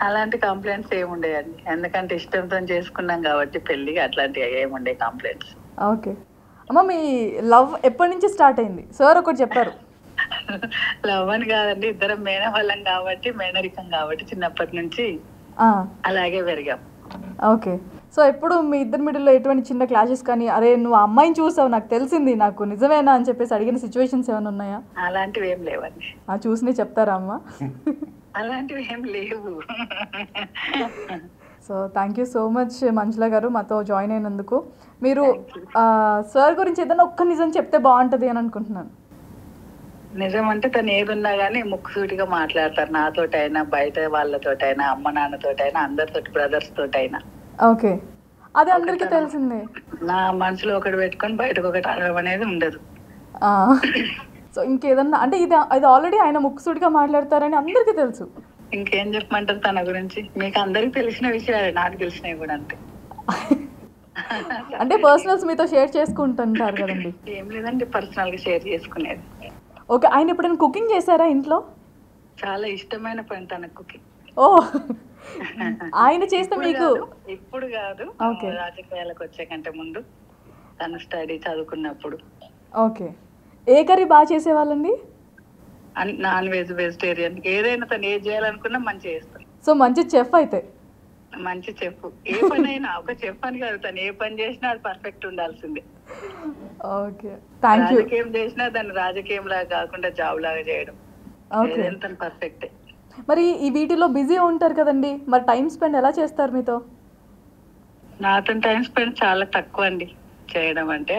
అలాంటి కంప్లైంట్స్ ఏమి ఉండేయండి ఎందుకంటే ఇష్టంతో చేసుకున్నాం కాబట్టి పెళ్ళి అట్లాంటివి ఏమి ఉండే కంప్లైంట్స్. ఓకే. అమ్మ మీ లవ్ ఎప్పటి నుంచి స్టార్ట్ అయింది? సార్ ఒకటి చెప్పారు. లవ్ అని కాదండి ఇద్దరం మేన వాళ్ళం కాబట్టి మేనరికం కాబట్టి చిన్నప్పటి నుంచి అలాగే పెరిగాం. ఓకే. సో ఎప్పుడు మీ ఇద్దరి మిడిల్లో ఎటువంటి చిన్న క్లాషెస్ కానీ అరే నువ్వు అమ్మాయిని చూసావు నాకు తెలిసింది నాకు నిజమేనా అని చెప్పేసి అడిగిన సిచ్యువేషన్స్ ఏమైనా ఉన్నాయా? అలాంటివి ఏం లేవండి. ఆ చూసినే చెప్తారా అమ్మ? అలాంటివి ఏం లేవు. So thank you so much Manjula garu మాతో జాయిన్ అయినందుకు. మీరు సార్ గురించి ఏదైనా ఒక్క నిజం చెప్తే బాగుంటుంది అని అనుకుంటున్నాను. నిజం అంటే తను ఏదున్నా గానీ ముక్కుసూటిగా మాట్లాడతారు. నాతోటైనా బయట వాళ్ళతోటైనా అమ్మ నాన్నతోటైనా అందరితోటి బ్రదర్స్ తోటైనా. ఓకే అది అందరికీ తెలిసిందే. నా మనసులో ఒకటి పెట్టుకొని బయటకు ఒకటి అడగడం అనేది ఉండదు. సో ఇంకేదన్నా అంటే ఇది ఇది ఆల్రెడీ ఆయన ముక్కుసూడిగా మాట్లాడతారని అందరికీ తెలుసు. ఇంకేం చెప్పమంటారు తన గురించి? మీకు అందరికి తెలిసిన విషయాలే నాకు తెలిసినవి కూడా అంతే. అంటే పర్సనల్స్ మీతో షేర్ చేసుకుంటుంటారు కదండి. ఏం లేదండి పర్సనల్గా షేర్ చేసుకునేది. ఓకే ఆయన ఎప్పుడైనా కుకింగ్ చేశారా ఇంట్లో? చాలా ఇష్టమైన పని తనకు ఓ ఆయన చేస్తే మీకు ఇప్పుడు కాదు Okay. రాజకీయాలకు వచ్చే కంటే ముందు తను స్టడీ చదువుకున్నప్పుడు. ఓకే. ఏ కర్రీ బాగా చేసేవాళ్ళండి? నాన్ వెజ్ వెజిటేరియన్ ఏదైనా తను ఏది చేయాలనుకున్నా మంచిగా చేస్తాను సో మంచి చెఫ్ అయితే? మంచి చెప్పు ఏ పని అయినా ఒక చెఫ్ అని కాదు తను ఏ పని చేసినా అది పర్ఫెక్ట్ ఉండాల్సిందే. ఓకే. థ్యాంక్ యూ రాజకీయం చేసినా దాన్ని రాజకీయం లాగా కాకుండా జాబ్ లాగా చేయడం. ఓకే. తను పర్ఫెక్టే. మరి ఈ వీటిలో బిజీ ఉంటారు కదండి మరి టైం స్పెండ్ ఎలా చేస్తారు మీతో? నాతో టైం స్పెండ్ చాలా తక్కువ అండి చేయడం అంటే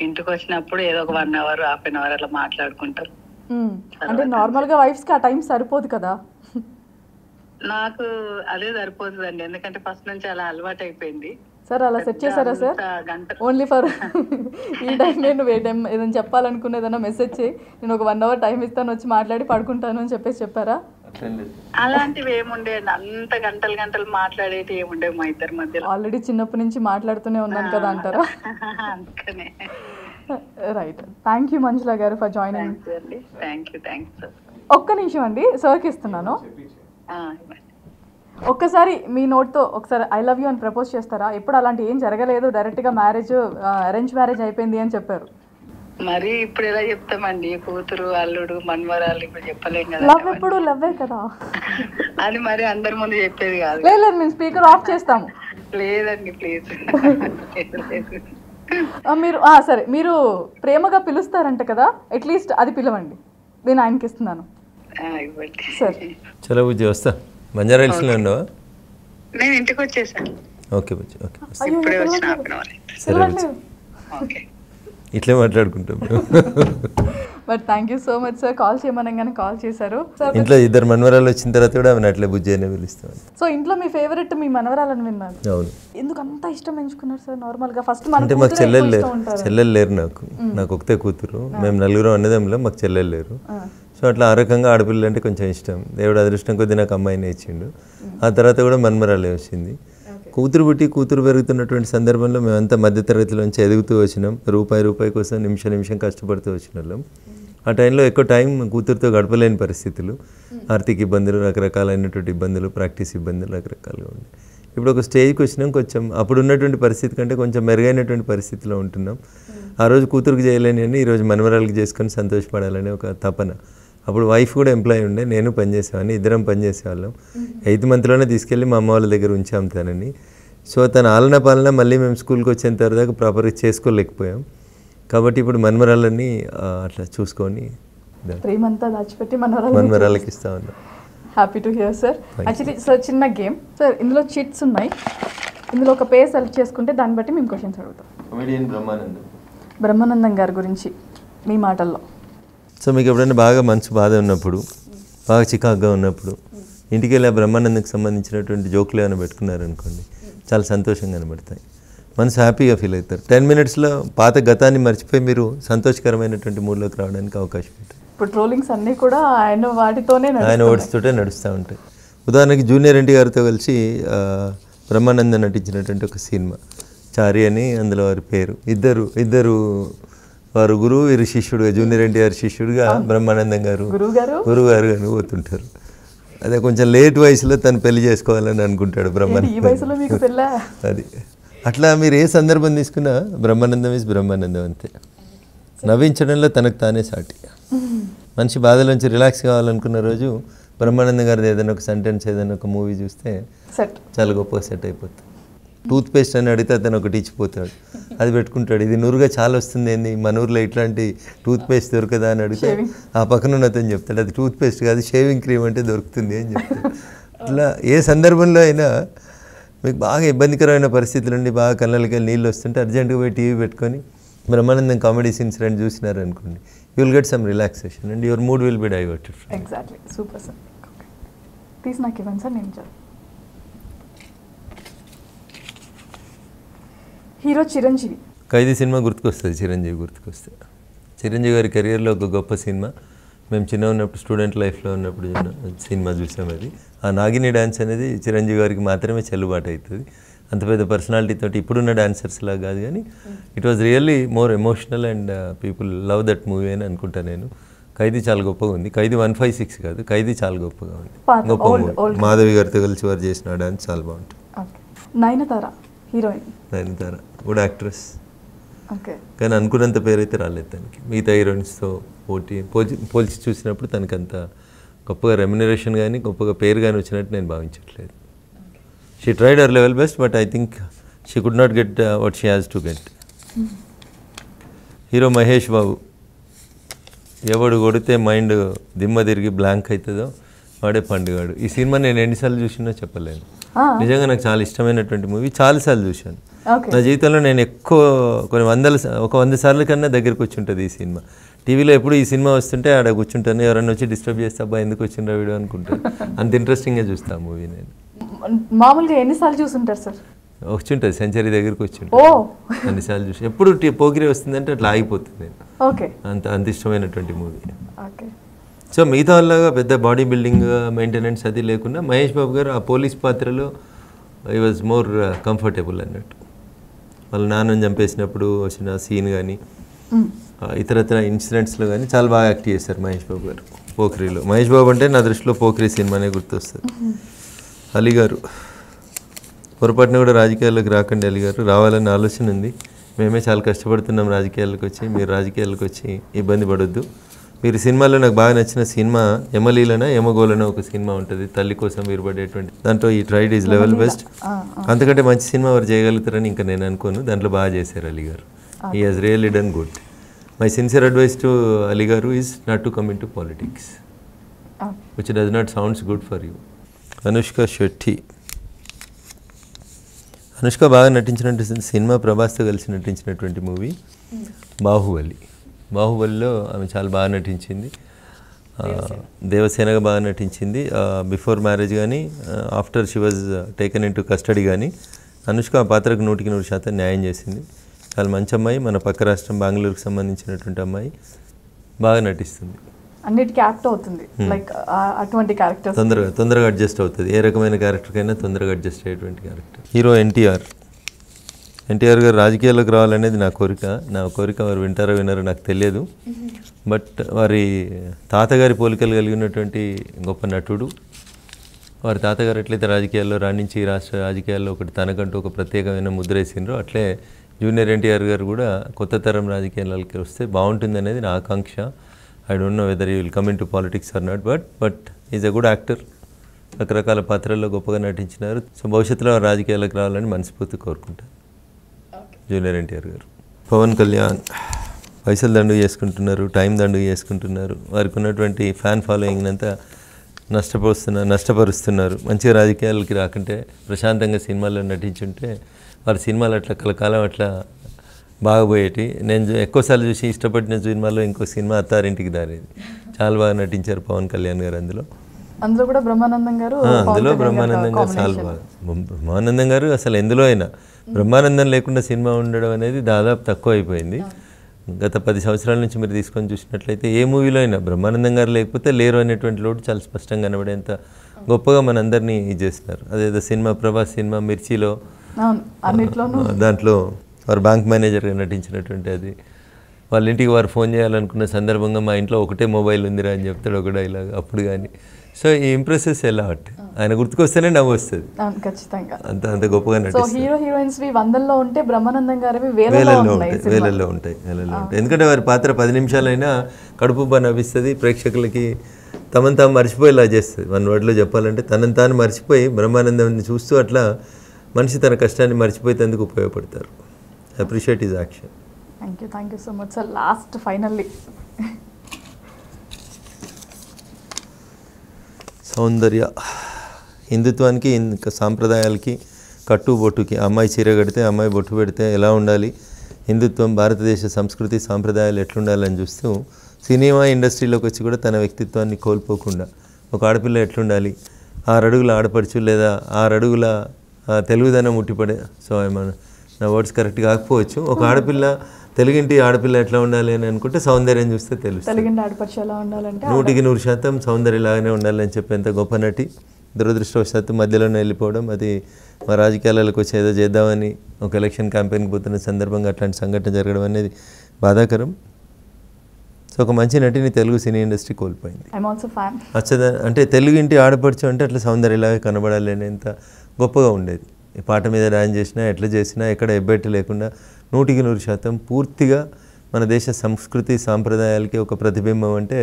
ఇంటికి వచ్చినప్పుడు ఏదో ఒక one hour half an hour అట్లా మాట్లాడుకుంటారు అంటే నార్మల్గా వైఫ్స్కి ఆ టైం సరిపోదు కదా. నాకు అదే సరిపోతుందండి. ఎందుకంటే ఫస్ట్ నుంచి అలా అలవాటు అయిపోయింది సార్ అలా సెట్ చేశారా సార్? ఓన్లీ ఫర్ ఈ టైం నేను ఏ టైం ఏదైనా చెప్పాలనుకున్న ఏదైనా మెసేజ్ చేయి. నేను ఒక వన్ అవర్ టైం ఇస్తాను వచ్చి మాట్లాడి పడుకుంటాను అని చెప్పేసి చెప్పారా? అలాంటివి ఏముండే అంత గంటలు గంటలు మాట్లాడేటి ఏముండే మా ఇద్దరి మధ్యలో. ఆల్రెడీ చిన్నప్పటి నుంచి మాట్లాడుతూనే ఉన్నాను కదా అంటారా? అందుకనే. Right thank you Manjula garu for joining thank you thank ఒక్క నిమిషం అండి. సార్కి ఇస్తున్నాను. సార్ ఒక్కసారి మీ నోట్తో ఒకసారి ఐ లవ్ యూ అని ప్రపోజ్ చేస్తారా? ఎప్పుడు అలాంటి ఏం జరగలేదు. డైరెక్ట్గా మ్యారేజ్ అరేంజ్ మ్యారేజ్ అయిపోయింది అని చెప్పారు. మరి ఇప్పుడు ఎలా చెప్తామండి? కూతురు అల్లుడు మన్మరాలు ఇప్పుడు చెప్పలేం కదా లవ్ ఎప్పుడు లవ్వే కదా? అది మరి అందరి ముందు చెప్పేది కాదు. లేదు లేదు మేము స్పీకర్ ఆఫ్ చేస్తాము. లేదండి ప్లీజ్ మీరు ఆ, సరే. మీరు ప్రేమగా పిలుస్తారంట కదా అట్లీస్ట్ అది పిలవండి. నేను ఆయనకి ఇస్తున్నాను. సరే. చలో బుజ్జి వస్తా. బంజారా హిల్స్లో ఉన్నావా? నేను ఇంటికి వచ్చేసాను. ఓకే బుజ్జి ఓకే. సరే ఇట్లే మాట్లాడుకుంటాం మేము. But thank you so much sir call చేయమనగానే call చేశారు. సార్ ఇంట్లో ఇద్దరు మన్మరాలు వచ్చిన తర్వాత కూడా ఆమెను అట్లే బుజ్జి అనే పిలుస్తాం. సో ఇంట్లో మీ ఫేవరెట్ మీ మనవరాలని విన్నాను అవును. ఎందుకు అంత ఇష్టం ఎంచుకున్నారు సార్ నార్మల్గా ఫస్ట్ అంటే మాకు చెల్లెలు లేరు. చెల్లెలు లేరు నాకు. నాకు ఒకతే కూతురు. మేము నలుగురు అన్నదమ్ములో మాకు చెల్లెలు లేరు. సో అట్లా ఆ రకంగా ఆడపిల్లలు అంటే కొంచెం ఇష్టం. దేవుడు అదృష్టం కొద్దీ నాకు అమ్మాయిని ఇచ్చిండు ఆ తర్వాత కూడా మన్మరాలే వచ్చింది. కూతురు పుట్టి కూతురు పెరుగుతున్నటువంటి సందర్భంలో మేమంతా మధ్యతరగతిలోంచి ఎదుగుతూ వచ్చినాం. రూపాయి రూపాయి కోసం నిమిషం నిమిషం కష్టపడుతూ వచ్చిన వాళ్ళం ఆ టైంలో ఎక్కువ టైం కూతురుతో గడపలేని పరిస్థితులు. ఆర్థిక ఇబ్బందులు రకరకాలైనటువంటి ఇబ్బందులు ప్రాక్టీస్ ఇబ్బందులు రకరకాలుగా ఉంది ఇప్పుడు ఒక స్టేజ్కి వచ్చినాం కొంచెం అప్పుడు ఉన్నటువంటి పరిస్థితి కంటే కొంచెం మెరుగైనటువంటి పరిస్థితిలో ఉంటున్నాం. ఆ రోజు కూతురుకి చేయలేని అని ఈరోజు మనవరాలకి చేసుకొని సంతోషపడాలనే ఒక తపన. అప్పుడు వైఫ్ కూడా ఎంప్లాయీ ఉండే నేను పనిచేసేవాడిని ఇద్దరం పనిచేసేవాళ్ళం. ఎయిత్ మంత్లోనే తీసుకెళ్ళి మా అమ్మ వాళ్ళ దగ్గర ఉంచాం తనని. సో తన ఆలన పాలన మళ్ళీ మేము స్కూల్కి వచ్చేంత వరకు ప్రాపర్గా చేసుకోలేకపోయాం. కాబట్టి ఇప్పుడు మన్మరాలని అట్లా చూసుకొని ప్రేమంతా దాచిపెట్టి మన్మరాలకి ఇస్తా ఉన్నాం. Happy to hear sir actually sir చిన్న గేమ్ సార్ ఇందులో చిట్స్ ఉన్నాయి. ఇందులో ఒక పేరు సెలెక్ట్ చేసుకుంటే దాన్ని బట్టి మేము క్వశ్చన్స్ అడుగుతాం. కమెడియన్ బ్రహ్మానందం బ్రహ్మానందం గారి గురించి మీ మాటల్లో. సో మీకు ఎప్పుడైనా బాగా మనసు బాధ ఉన్నప్పుడు బాగా చికాకుగా ఉన్నప్పుడు ఇంటికి వెళ్ళి ఆ బ్రహ్మానందకు సంబంధించినటువంటి జోకులు ఏమైనా పెట్టుకున్నారనుకోండి చాలా సంతోషంగా కనబడతాయి. మనసు హ్యాపీగా ఫీల్ అవుతారు. టెన్ మినిట్స్లో పాత గతాన్ని మర్చిపోయి మీరు సంతోషకరమైనటువంటి మూడ్లోకి రావడానికి అవకాశం ఉంటుంది. ఇప్పుడు ట్రోలింగ్స్ అన్నీ కూడా ఆయన వాటితోనే ఆయన. ఓడిస్తూనే నడుస్తూ ఉంటాయి. ఉదాహరణకి జూనియర్ ఎన్టీ గారితో కలిసి బ్రహ్మానందం నటించినటువంటి ఒక సినిమా చారి అని అందులో వారి పేరు. ఇద్దరు ఇద్దరు వారు గురువు వీరి శిష్యుడుగా జూనియర్ ఎన్టీఆర్ శిష్యుడుగా బ్రహ్మానందం గారు గురువు గారు గురువు గారు పోతుంటారు. అదే కొంచెం లేట్ వయసులో తను పెళ్ళి చేసుకోవాలని అనుకుంటాడు బ్రహ్మానందం వయసులో మీకు పెళ్ళ? అది. అట్లా మీరు ఏ సందర్భం తీసుకున్నా బ్రహ్మానందం ఇస్ బ్రహ్మానందం అంతే. నవ్వించడంలో తనకు తానే సాటి. మనిషి బాధలోంచి రిలాక్స్ కావాలనుకున్న రోజు బ్రహ్మానందం గారిది ఏదైనా ఒక సెంటెన్స్ ఏదైనా ఒక మూవీ చూస్తే చాలా గొప్పగా సెట్ అయిపోతుంది. టూత్ పేస్ట్ అని అడిగితే అతను ఒకటి ఇచ్చిపోతాడు అది పెట్టుకుంటాడు. ఇది నురుగా చాలా వస్తుంది ఏంది? మన ఊర్లో ఇట్లాంటి టూత్ పేస్ట్ దొరకదా అని అడిగితే. ఆ పక్కన ఉన్న అతను చెప్తాడు అది టూత్ పేస్ట్ కాదు షేవింగ్ క్రీమ్ అంటే దొరుకుతుంది అని చెప్తాడు. అట్లా ఏ సందర్భంలో అయినా మీకు బాగా ఇబ్బందికరమైన పరిస్థితులు ఉండి బాగా కళ్ళకి నీళ్ళు వస్తుంటే అర్జెంటుగా పోయి టీవీ పెట్టుకొని బ్రహ్మానందం కామెడీ సీన్స్ రెండు చూసినారు అనుకోండి you will get some relaxation and your mood will be diverted exactly super sir తీసి నాకు ఇవ్వండి సార్ నేను హీరో చిరంజీవి ఖైదీ సినిమా గుర్తుకొస్తుంది చిరంజీవి గుర్తుకొస్తే చిరంజీవి గారి కెరియర్లో ఒక గొప్ప సినిమా. మేము చిన్న ఉన్నప్పుడు స్టూడెంట్ లైఫ్లో ఉన్నప్పుడు చిన్న సినిమా చూసాం అది. ఆ నాగిని డ్యాన్స్ అనేది చిరంజీవి గారికి మాత్రమే చెల్లుబాటు అవుతుంది. అంత పెద్ద పర్సనాలిటీ తోటి ఇప్పుడున్న డాన్సర్స్ లాగా కాదు కానీ it was really more emotional and people love that movie అని అనుకుంటా నేను. ఖైదీ చాలా గొప్పగా ఉంది. ఖైదీ వన్ ఫైవ్ సిక్స్ కాదు ఖైదీ చాలా గొప్పగా ఉంది. గొప్ప మూవీ. మాధవి గారితో కలిసి వారు చేసిన డాన్స్ చాలా బాగుంటుంది. Nayanthara heroine Nayanthara good actress కానీ అనుకున్నంత పేరు అయితే రాలేదు తనకి. మిగతా హీరోయిన్స్తో పోటీ పోల్చి పోల్చి చూసినప్పుడు తనకి అంత గొప్పగా రెమ్యునరేషన్ కానీ గొప్పగా పేరు కానీ వచ్చినట్టు నేను భావించట్లేదు. She tried our level best but I think she could not get what she has to get hero Mahesh Babu ఎవడు కొడితే మైండ్ దిమ్మ తిరిగి బ్లాంక్ అవుతుందో వాడే పండుగాడు. ఈ సినిమా నేను ఎన్నిసార్లు చూసినో చెప్పలేను. నిజంగా నాకు చాలా ఇష్టమైనటువంటి మూవీ. చాలాసార్లు చూశాను. నా జీవితంలో నేను ఎక్కువ కొన్ని వందల ఒక వంద సార్ల కన్నా దగ్గరికి వచ్చి ఉంటుంది ఈ సినిమా. టీవీలో ఎప్పుడు ఈ సినిమా వస్తుంటే ఆడ కూర్చుంటాను ఎవరైనా వచ్చి డిస్టర్బ్ చేస్తే అబ్బా ఎందుకు వచ్చిండ్రా వీడియో అనుకుంటాను. అంత ఇంట్రెస్టింగ్గా చూస్తా మూవీ నేను. మామూలుగా ఎన్నిసార్లు చూసుంటారు సార్? వచ్చింటుంది సెంచరీ దగ్గరికి వచ్చి ఓ! అన్నిసార్లు చూసి ఎప్పుడు పోకిరి వస్తుందంటే అట్లా ఆగిపోతుంది ఓకే. అంత అంత ఇష్టమైనటువంటి మూవీ ఓకే. సో మిగతా వాళ్ళగా పెద్ద బాడీ బిల్డింగ్ మెయింటెనెన్స్ అది లేకుండా మహేష్ బాబు గారు ఆ పోలీస్ పాత్రలో ఐ వాజ్ మోర్ కంఫర్టబుల్ అన్నట్టు. వాళ్ళ నాన్నని చంపేసినప్పుడు వచ్చిన సీన్ కానీ ఇతరత్ర ఇన్సిడెంట్స్లో కానీ చాలా బాగా యాక్ట్ చేశారు మహేష్ బాబు గారు పోఖ్రీలో మహేష్ బాబు అంటే నా దృష్టిలో పోఖ్రీ సినిమానే గుర్తొస్తుంది. అలీ గారు పొరపాటున కూడా రాజకీయాల్లోకి రాకండి అలీ గారు రావాలని ఆలోచన ఉంది. మేమే చాలా కష్టపడుతున్నాం రాజకీయాలకు వచ్చి మీరు రాజకీయాలకు వచ్చి ఇబ్బంది పడొద్దు. మీరు సినిమాలో నాకు బాగా నచ్చిన సినిమా యమలీలన యమగోలన ఒక సినిమా ఉంటుంది. తల్లి కోసం మీరు పడేటువంటి దాంట్లో ఈ ట్రైడ్ ఈజ్ లెవెల్ బెస్ట్ అంతకంటే మంచి సినిమా వారు చేయగలుగుతారని ఇంకా నేను అనుకోను. దాంట్లో బాగా చేశారు Ali garu. He has really done good my sincere advice to Ali garu is not to come into politics which does not sounds good for you Anushka Shetty Anushka బాగా నటించినటువంటి సినిమా ప్రభాస్తో కలిసి నటించినటువంటి మూవీ బాహుబలి బాహుబలిలో ఆమె చాలా బాగా నటించింది. దేవసేనగా బాగా నటించింది. బిఫోర్ మ్యారేజ్ కానీ after she was taken into custody కానీ అనుష్క ఆ పాత్రకు నూటికి నూరు శాతం న్యాయం చేసింది. చాలా మంచి అమ్మాయి. మన పక్క రాష్ట్రం బెంగళూరుకు సంబంధించినటువంటి అమ్మాయి. బాగా నటిస్తుంది. అన్నిటికీ యాక్ట్ అవుతుంది. లైక్ అటువంటి క్యారెక్టర్స్. తొందరగా తొందరగా అడ్జస్ట్ అవుతుంది. ఏ రకమైన క్యారెక్టర్కైనా తొందరగా అడ్జస్ట్ అయ్యేటువంటి క్యారెక్టర్. హీరో ఎన్టీఆర్. ఎన్టీఆర్ గారు రాజకీయాల్లోకి రావాలనేది నా కోరిక. నా కోరిక వారు వింటారో వినారో నాకు తెలియదు. బట్ వారి తాతగారి పోలికలు కలిగి ఉన్నటువంటి గొప్ప నటుడు. వారి తాతగారు ఎట్లయితే రాజకీయాల్లో రాణించి రాష్ట్ర రాజకీయాల్లో ఒకటి తనకంటూ ఒక ప్రత్యేకమైన ముద్ర వేసిండ్రో అట్లే జూనియర్ ఎన్టీఆర్ గారు కూడా కొత్త తరం రాజకీయాలకి వస్తే బాగుంటుంది అనేది నా ఆకాంక్ష. I don't know whether you will come into politics or not but but is a good actor రకరకాల పాత్రల్లో గొప్పగా నటించినారు. సో భవిష్యత్తులో రాజకీయాలకు రావాలని మనస్ఫూర్తి కోరుకుంటాను జూనియర్ ఎన్టీఆర్ గారు. పవన్ కళ్యాణ్ పైసలు దండు చేసుకుంటున్నారు టైం దండుగ చేసుకుంటున్నారు. వారికి ఉన్నటువంటి ఫ్యాన్ ఫాలోయింగ్ అంతా నష్టపోస్తున్నారు నష్టపరుస్తున్నారు. మంచిగా రాజకీయాలకి రాకుంటే ప్రశాంతంగా సినిమాల్లో నటించుంటే వారి సినిమాలు అట్లా కలకాలం అట్లా బాగా పోయేటి నేను ఎక్కువసార్లు చూసి ఇష్టపడిన సినిమాలో ఇంకో సినిమా అత్తారింటికి దారేది. చాలా బాగా నటించారు పవన్ కళ్యాణ్ గారు అందులో. అందులో కూడా బ్రహ్మానందం గారు అందులో బ్రహ్మానందం గారు చాలా. బాగా బ్రహ్మ- బ్రహ్మానందం గారు అసలు ఎందులో అయినా. బ్రహ్మానందం లేకుండా సినిమా ఉండడం అనేది దాదాపు తక్కువ అయిపోయింది. గత పది సంవత్సరాల నుంచి మీరు తీసుకొని చూసినట్లయితే ఏ మూవీలో అయినా బ్రహ్మానందం గారు లేకపోతే లేరు అనేటువంటి లోటు చాలా స్పష్టంగా కనబడేంత గొప్పగా మనందరినీ ఇది చేస్తున్నారు. అదేదో సినిమా ప్రభాస్ సినిమా మిర్చిలో దాంట్లో వారు బ్యాంక్ మేనేజర్గా నటించినటువంటి అది. వాళ్ళ ఇంటికి వారు ఫోన్ చేయాలనుకున్న సందర్భంగా మా ఇంట్లో ఒకటే మొబైల్ ఉందిరా అని చెప్తాడు ఒక డైలాగ్. అప్పుడు కానీ సో ఈ ఇంప్రెసెస్ ఎలా ఆయన గుర్తుకొస్తేనే నవ్వు వస్తుంది. ఖచ్చితంగా. అంత అంత గొప్పగా సో హీరో హీరోయిన్స్ వందల్లో ఉంటే బ్రహ్మానందం గారివి వేలలో ఉంటాయి వేలల్లో ఉంటాయి వేలల్లో ఉంటాయి. ఎందుకంటే వారి పాత్ర పది నిమిషాలైనా కడుపు బా నవ్విస్తుంది ప్రేక్షకులకి తమను తాము మర్చిపోయేలా చేస్తుంది. వన్ వర్డ్లో చెప్పాలంటే తనను తాను మర్చిపోయి బ్రహ్మానందాన్ని చూస్తూ అట్లా మనిషి తన కష్టాన్ని మర్చిపోయేందుకు ఉపయోగపడతారు. Appreciate is action thank you thank you so much sir last finally Soundarya హిందుత్వానికి ఇంకా సాంప్రదాయాలకి కట్టు బొట్టుకి అమ్మాయి చీర కడితే అమ్మాయి బొట్టు పెడితే ఎలా ఉండాలి? హిందుత్వం భారతదేశ సంస్కృతి సాంప్రదాయాలు ఎట్లుండాలని చూస్తూ సినిమా ఇండస్ట్రీలోకి వచ్చి కూడా తన వ్యక్తిత్వాన్ని కోల్పోకుండా ఒక ఆడపిల్ల ఎట్లుండాలి? ఆరు అడుగుల ఆడపడుచు లేదా ఆరు అడుగుల ఆ, తెలుగుదనం ముట్టిపడే సో ఏమన్నా నా వర్డ్స్ కరెక్ట్ కాకపోవచ్చు. ఒక ఆడపిల్ల తెలుగింటి ఆడపిల్ల ఎట్లా ఉండాలి అని అనుకుంటే సౌందర్యం చూస్తే తెలుస్తుంది. తెలుగుండి ఆడపడిచి ఎలా ఉండాలంటే నూటికి నూరు శాతం సౌందర్యలాగానే ఉండాలని చెప్పేంత గొప్ప నటి. దురదృష్టవశాత్తు మధ్యలోనే వెళ్ళిపోవడం. అది మా రాజకీయాలకు వచ్చి ఏదో చేద్దామని ఒక ఎలక్షన్ క్యాంపెయిన్కి పోతున్న సందర్భంగా అట్లాంటి సంఘటన జరగడం అనేది బాధాకరం. సో ఒక మంచి నటిని తెలుగు సినీ ఇండస్ట్రీ కోల్పోయింది. అచ్చద అంటే తెలుగు ఇంటి ఆడపడుచు అంటే అట్లా సౌందర్యలాగా కనబడాలి అనేంత గొప్పగా ఉండేది. ఈ పాట మీద డాన్స్ చేసినా ఎట్లా చేసినా ఎక్కడ ఎబ్బెట్టి లేకుండా నూటికి నూరు శాతం పూర్తిగా మన దేశ సంస్కృతి సాంప్రదాయాలకి ఒక ప్రతిబింబం అంటే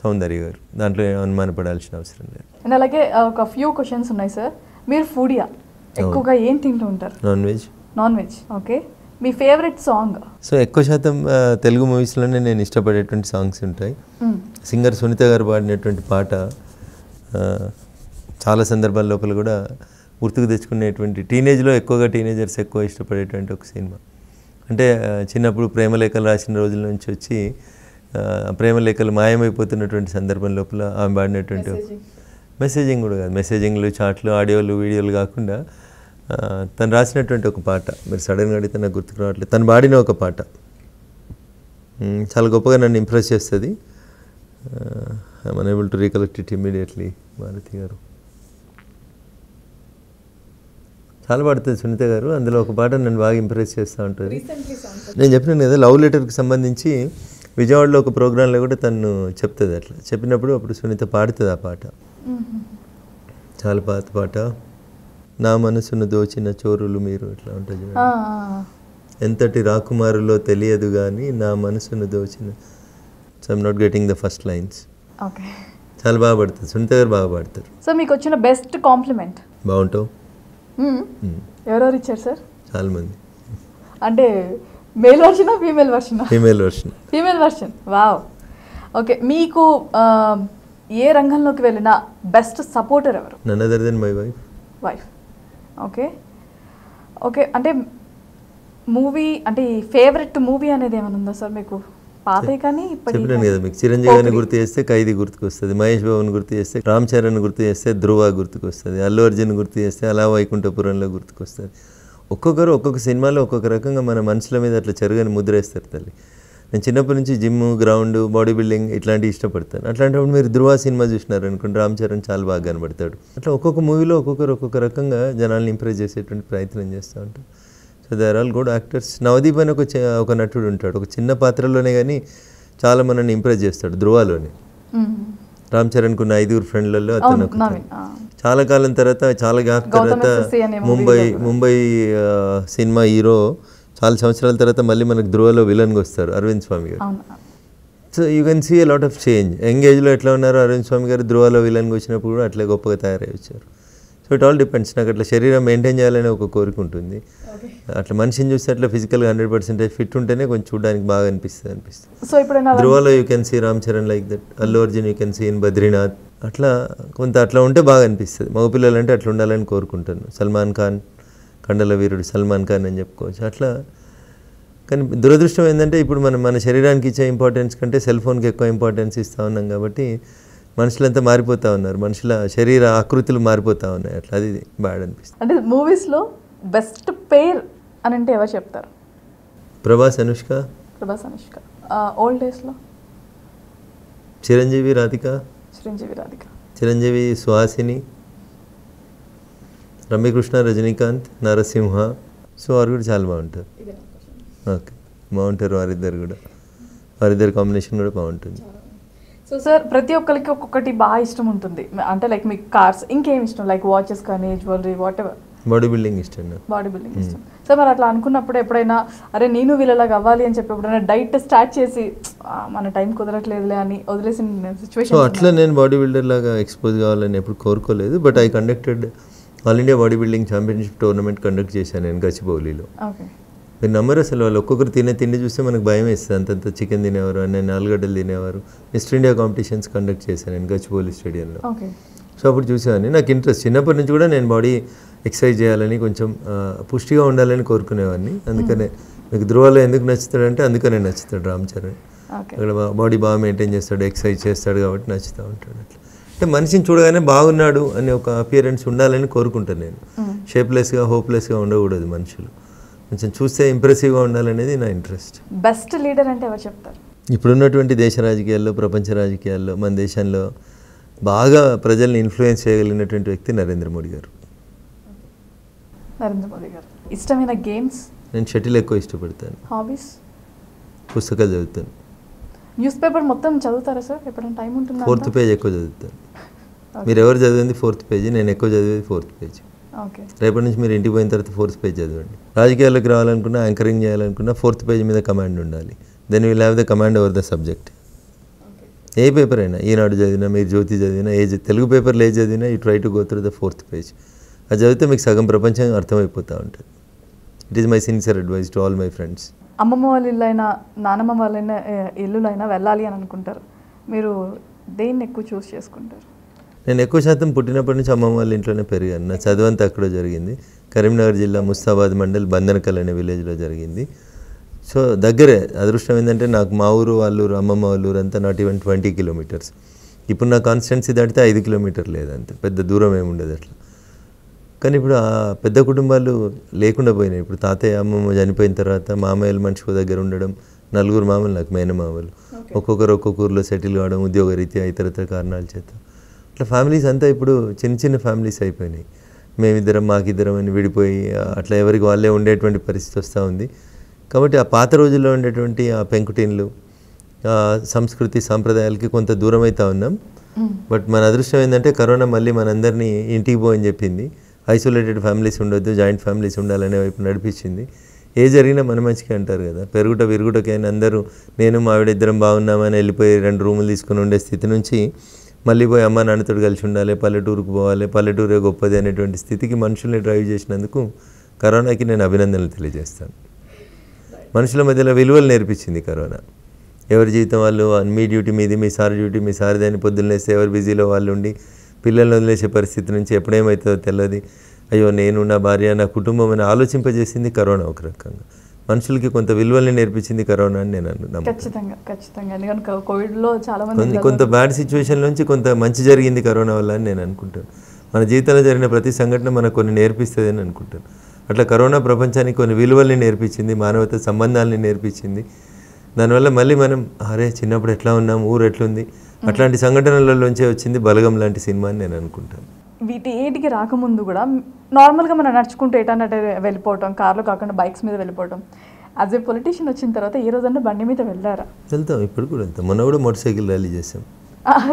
సౌందర్య గారు. దాంట్లో అనుమానపడాల్సిన అవసరం లేదు. అండ్ అలాగే ఒక ఫ్యూ క్వశ్చన్స్ ఉన్నాయి సార్ మీరు ఫుడియా ఎక్కువగా ఏం తింటూ ఉంటారు? Non veg non veg okay మీ ఫేవరెట్ సాంగ్ సో ఎక్కువ శాతం తెలుగు మూవీస్లోనే నేను ఇష్టపడేటువంటి సాంగ్స్ ఉంటాయి. సింగర్ సునీత గారు పాడినటువంటి పాట చాలా సందర్భాల లోపల కూడా గుర్తుకు తెచ్చుకునేటువంటి టీనేజ్లో ఎక్కువగా టీనేజర్స్ ఎక్కువ ఇష్టపడేటువంటి ఒక సినిమా. అంటే చిన్నప్పుడు ప్రేమలేఖలు రాసిన రోజుల నుంచి వచ్చి ప్రేమలేఖలు మాయమైపోతున్నటువంటి సందర్భం లోపల ఆమె పాడినటువంటి మెసేజింగ్ కూడా కాదు. మెసేజింగ్లు చాట్లు ఆడియోలు వీడియోలు కాకుండా తను రాసినటువంటి ఒక పాట మీరు సడన్గా అడిగితే నాకు గుర్తుకు రావట్లేదు. తను పాడిన ఒక పాట. చాలా గొప్పగా నన్ను ఇంప్రెస్ చేస్తుంది. I'm unable to recollect it immediately Maruthi garu. చాలా పాడుతుంది సునీత గారు. అందులో ఒక పాట నన్ను బాగా ఇంప్రెస్ చేస్తూ ఉంటుంది. నేను చెప్పినాను కదా లవ్ లెటర్కి సంబంధించి విజయవాడలో ఒక ప్రోగ్రాంలో కూడా తను చెప్తుంది అట్లా. చెప్పినప్పుడు అప్పుడు సునీత పాడుతుంది ఆ పాట. చాలా పాత పాట. నా మనసును దోచిన చోరులు మీరు ఇట్లా ఉంటుంది. ఎంతటి రాకుమారులో తెలియదు కానీ నా మనసును దోచిన. So I'm not getting the first lines okay. చాలా బాగా పడుతుంది. సునీత గారు బాగా పాడతారు. సో మీకు వచ్చిన బెస్ట్ కాంప్లిమెంట్? బాగుంటావు. ఎవరెవరు ఇచ్చారు సార్? చాలా మంది అంటే మేల్ వర్షనా female వర్షనా? Female version. Female version. Wow. Okay మీకు ఏ రంగంలోకి వెళ్ళినా బెస్ట్ సపోర్టర్ ఎవరు? None other than my wife. Wife. Okay. Okay అంటే మూవీ అంటే ఫేవరెట్ మూవీ అనేది ఏమైనా ఉందా సార్ మీకు? పాతే కానీ చెప్పినాను కదా మీకు. చిరంజీవి గారిని గుర్తు చేస్తే ఖైదీ గుర్తుకు వస్తుంది మహేష్ బాబుని గుర్తు చేస్తే రామ్ చరణ్ గుర్తు చేస్తే ధ్రువ గుర్తుకు వస్తుంది అల్లు అర్జున్ గుర్తు చేస్తే అలా వైకుంఠపురంలో గుర్తుకు వస్తుంది ఒక్కొక్కరు ఒక్కొక్క సినిమాలో ఒక్కొక్క రకంగా మన మనుషుల మీద అట్లా చెరుగని ముద్రేస్తారు తల్లి. నేను చిన్నప్పటి నుంచి జిమ్ గ్రౌండ్ బాడీ బిల్డింగ్ ఇట్లాంటివి ఇష్టపడతాను. అట్లాంటప్పుడు మీరు ధృవ సినిమా చూసినారు అనుకోండి రామ్ చరణ్ చాలా బాగా కనబడతాడు. అట్లా ఒక్కొక్క మూవీలో ఒక్కొక్కరు ఒక్కొక్క రకంగా జనాల్ని ఇంప్రెస్ చేసేటువంటి ప్రయత్నం చేస్తూ ఉంటారు. So they are all good actors Navdeep అని ఒక ఒక నటుడు ఉంటాడు. ఒక చిన్న పాత్రలోనే కానీ చాలా మనల్ని ఇంప్రెస్ చేస్తాడు ధృవాలోనే మ్మ్. రామ్ చరణ్కి ఉన్న ఐదుగురు ఫ్రెండ్లలో అతను. చాలా కాలం తర్వాత చాలా గ్యాప్ తర్వాత ముంబై. ముంబై సినిమా హీరో చాలా సంవత్సరాల తర్వాత మళ్ళీ మనకు ధృవలో విలన్గా వస్తారు Arvind Swamy garu. So you can see a lot of change young ఏజ్లో ఎట్లా ఉన్నారో అరవింద్ స్వామి గారు ధృవలో విలన్గా వచ్చినప్పుడు కూడా అట్లే గొప్పగా తయారై వచ్చారు. సో ఇట్ ఆల్ డిపెండ్స్ నాకు అట్లా శరీరం మెయింటైన్ చేయాలనే ఒక కోరిక ఉంటుంది. అట్లా మనిషిని చూస్తే అట్లా ఫిజికల్గా హండ్రెడ్ పర్సెంటేజ్ ఫిట్ ఉంటేనే కొంచెం చూడడానికి బాగా అనిపిస్తుంది అనిపిస్తుంది. సో ఎప్పుడైనా అలా- ధృవలో you can see Ram Charan like that Allu Arjun you can see in Badrinath అట్లా కొంత అట్లా ఉంటే బాగా అనిపిస్తుంది. మగపిల్లలు అంటే అట్లా ఉండాలని కోరుకుంటాను. సల్మాన్ ఖాన్ కండల వీరుడు సల్మాన్ ఖాన్ అని చెప్పుకోవచ్చు. అట్లా కానీ దురదృష్టం ఏంటంటే ఇప్పుడు మనం మన శరీరానికి ఇచ్చే ఇంపార్టెన్స్ కంటే సెల్ ఫోన్కి ఎక్కువ ఇంపార్టెన్స్ ఇస్తూ ఉన్నాం కాబట్టి మనుషులంతా మారిపోతూ ఉన్నారు. మనుషుల శరీర ఆకృతులు మారిపోతూ ఉన్నాయి. అట్లా అది బ్యాడ్ అనిపిస్తుంది. అంటే మూవీస్లో బెస్ట్ పేర్ అని అంటే ఎవరు చెప్తారు? ప్రభాస్ అనుష్క? ప్రభాస్ అనుష్క. ఓల్డ్ డేస్లో చిరంజీవి రాధిక? చిరంజీవి రాధిక. చిరంజీవి సుహాసిని? రమ్యకృష్ణ రజనీకాంత్ నరసింహ. సో వారు కూడా చాలా బాగుంటారు. ఓకే. బాగుంటారు వారిద్దరు కూడా. వారిద్దరి కాంబినేషన్ కూడా బాగుంటుంది. సో సార్ ప్రతి ఒక్కరికి ఒక్కొక్కటి బాగా ఇష్టం ఉంటుంది. అంటే లైక్ మీకు కార్స్ ఇంకేం ఇష్టం? లైక్ వాచెస్ కానీ jewellery whatever body building ఇష్టం బాడీ బిల్డింగ్ ఇష్టం. సో మరి అట్లా అనుకున్నప్పుడు ఎప్పుడైనా అరే నేను వీళ్ళలాగా అవ్వాలి అని చెప్పి ఎప్పుడైనా డైట్ స్టార్ట్ చేసి "ఆ, మన టైం కుదరట్లేదులే అని వదిలేసిన సో సిచ్యువేషన్ అట్లా నేను బాడీ బిల్డర్ లాగా ఎక్స్పోజ్ కావాలని ఎప్పుడు కోరుకోలేదు but I conducted all India body building championship tournament conduct చేశాను నేను గచ్చిబౌలిలో మీరు నమ్మరు అసలు వాళ్ళు ఒక్కొక్కరు తినే తిండి చూస్తే మనకు భయం వేస్తుంది. అంతంత చికెన్ తినేవారు నేను ఆలుగడ్డలు తినేవారు. మిస్టర్ ఇండియా కాంపిటీషన్స్ కండక్ట్ చేశాను నేను గచ్చిబౌలి స్టేడియంలో. సో అప్పుడు చూసేవాడిని. నాకు ఇంట్రెస్ట్ చిన్నప్పటి నుంచి కూడా నేను బాడీ ఎక్సర్సైజ్ చేయాలని కొంచెం పుష్టిగా ఉండాలని కోరుకునేవాడిని. అందుకనే మీకు ధృవాలో ఎందుకు నచ్చుతాడంటే అందుకనే నచ్చుతాడు రామ్ చరణ్ అక్కడ బాడీ బాగా మెయింటైన్ చేస్తాడు ఎక్సర్సైజ్ చేస్తాడు కాబట్టి నచ్చుతూ ఉంటాడు అట్లా. అంటే మనిషిని చూడగానే బాగున్నాడు అనే ఒక అపియరెన్స్ ఉండాలని కోరుకుంటాను నేను. షేప్లెస్గా హోప్లెస్గా ఉండకూడదు మనుషులు. కొంచెం చూస్తే ఇంప్రెసివ్గా ఉండాలనేది నా ఇంట్రెస్ట్ బెస్ట్ లీడర్ అంటే ఎవరు చెప్తారు? ఇప్పుడున్నటువంటి దేశ రాజకీయాల్లో ప్రపంచ రాజకీయాల్లో మన దేశంలో బాగా ప్రజల్ని ఇన్ఫ్లుయెన్స్ చేయగలిగినటువంటి వ్యక్తి నరేంద్ర మోడీ గారు. నరేంద్ర మోదీ గారు. ఇష్టమైన గేమ్స్ నేను షటిల్ ఎక్కువ ఇష్టపడతాను. హాబీస్ పుస్తకాలు చదువుతాను. న్యూస్ పేపర్ మొత్తం చదువుతారా సార్? ఎప్పుడైనా టైం ఉంటుందా ఫోర్త్? పేజ్ ఎక్కువ చదువుతాను. మీరు ఎవరు చదివింది ఫోర్త్ పేజీ నేను ఎక్కువ చదివేది ఫోర్త్ పేజీ ఓకే రేపటి నుంచి మీరు ఇంటికి పోయిన తర్వాత ఫోర్త్ పేజ్ చదవండి. రాజకీయాల్లోకి రావాలనుకున్నా యాంకరింగ్ చేయాలనుకున్నా ఫోర్త్ పేజ్ మీద కమాండ్ ఉండాలి. Then will have the command over the subject A paper అయినా ఈనాడు చదివినా మీరు జ్యోతి చదివినా ఏ తెలుగు పేపర్లు ఏ చదివినా you try to go through the fourth page అది చదివితే మీకు సగం ప్రపంచం అర్థమైపోతూ ఉంటుంది. It is my sincere advice to all my friends అమ్మమ్మ వాళ్ళ ఇల్లు అయినా నానమ్మ వాళ్ళైనా ఇల్లులైనా వెళ్ళాలి అని అనుకుంటారు. మీరు దేన్ని ఎక్కువ చూస్ చేసుకుంటారు? నేను ఎక్కువ శాతం పుట్టినప్పటి నుంచి అమ్మమ్మ వాళ్ళ ఇంట్లోనే పెరిగాను. నా చదువు అంతా అక్కడే జరిగింది. కరీంనగర్ జిల్లా ముస్తాబాద్ మండల్ బందనకల్ అనే విలేజ్లో జరిగింది. సో దగ్గరే. అదృష్టం ఏంటంటే నాకు మా ఊరు వాళ్ళ ఊరు అమ్మమ్మ వాళ్ళ ఊరు అంతా నాట్ ఈవెన్ ట్వంటీ కిలోమీటర్స్ ఇప్పుడు నా కాన్స్టెన్సీ దాటితే ఐదు కిలోమీటర్ లేదంతే. పెద్ద దూరం ఏమి ఉండదు అట్లా. కానీ ఇప్పుడు ఆ పెద్ద కుటుంబాలు లేకుండా పోయినాయి. ఇప్పుడు తాతయ్య అమ్మమ్మ చనిపోయిన తర్వాత మామయ్యలు మనిషి దగ్గర ఉండడం నలుగురు మామలు నాకు మేనమామలు ఒక్కొక్కరు ఒక్కొక్క ఊర్లో సెటిల్ కావడం ఉద్యోగ రీత్యా ఇతరత్ర కారణాల చేత. అట్లా ఫ్యామిలీస్ అంతా ఇప్పుడు చిన్న చిన్న ఫ్యామిలీస్ అయిపోయినాయి. మేమిద్దరం మాకిద్దరం అని విడిపోయి అట్లా ఎవరికి వాళ్ళే ఉండేటువంటి పరిస్థితి వస్తూ ఉంది. కాబట్టి ఆ పాత రోజుల్లో ఉండేటువంటి ఆ పెంకుటిన్లు ఆ సంస్కృతి సాంప్రదాయాలకి కొంత దూరం అవుతా ఉన్నాం. బట్ మన అదృష్టం ఏంటంటే కరోనా మళ్ళీ మనందరినీ ఇంటికి పోని చెప్పింది. ఐసోలేటెడ్ ఫ్యామిలీస్ ఉండొద్దు జాయింట్ ఫ్యామిలీస్ ఉండాలనే వైపు నడిపించింది. ఏ జరిగినా మన మంచిగా అంటారు కదా. పెరుగుట విరుగుటకైనా అందరూ నేను మా ఆవిడ ఇద్దరం బాగున్నామని వెళ్ళిపోయి రెండు రూములు తీసుకుని ఉండే స్థితి నుంచి మళ్ళీ పోయి అమ్మ నాన్నతో కలిసి ఉండాలి పల్లెటూరుకు పోవాలి పల్లెటూరే గొప్పది అనేటువంటి స్థితికి మనుషుల్ని డ్రైవ్ చేసినందుకు కరోనాకి నేను అభినందనలు తెలియజేస్తాను. మనుషుల మధ్యలో విలువలు నేర్పించింది కరోనా. ఎవరి జీవితం వాళ్ళు మీ డ్యూటీ మీది మీ సార్ డ్యూటీ మీ సార్ది అని పొద్దున్నేస్తే ఎవరు బిజీలో వాళ్ళు ఉండి పిల్లల్ని వదిలేసే పరిస్థితి నుంచి ఎప్పుడేమవుతుందో తెలియదు అయ్యో నేను నా భార్య నా కుటుంబం అని ఆలోచింపజేసింది కరోనా ఒక రకంగా. మనుషులకి కొంత విలువల్ని నేర్పించింది కరోనా అని నేను అను- నమ్ముతాను ఖచ్చితంగా ఖచ్చితంగా. ఎందుకంటే కోవిడ్లో చాలా మంది కొన్ని కొంత బ్యాడ్ సిచ్యువేషన్ నుంచి కొంత మంచి జరిగింది కరోనా వల్ల అని నేను అనుకుంటాను. మన జీవితంలో జరిగిన ప్రతి సంఘటన మనకు కొన్ని నేర్పిస్తుంది అని అనుకుంటాను. అట్లా కరోనా ప్రపంచానికి కొన్ని విలువల్ని నేర్పించింది మానవత సంబంధాలని నేర్పించింది. దానివల్ల మళ్ళీ మనం అరే చిన్నప్పుడు ఎట్లా ఉన్నాం ఊరు ఎట్లుంది అట్లాంటి సంఘటనలలోంచే వచ్చింది బలగం లాంటి సినిమా అని నేను అనుకుంటాను. వీటి ఏటికి రాకముందు కూడా నార్మల్గా మనం నడుచుకుంటూ ఎటన్నట్టు వెళ్ళిపోవటం కార్లో కాకుండా బైక్స్ మీద వెళ్ళిపోవటం. యాజ్ ఏ పొలిటీషియన్ వచ్చిన తర్వాత ఏ రోజన్నా బండి మీద వెళ్ళారా? వెళ్తాం ఇప్పుడు కూడా వెళ్తాం. మొన్న కూడా మోటార్ సైకిల్ ర్యాలీ చేసాం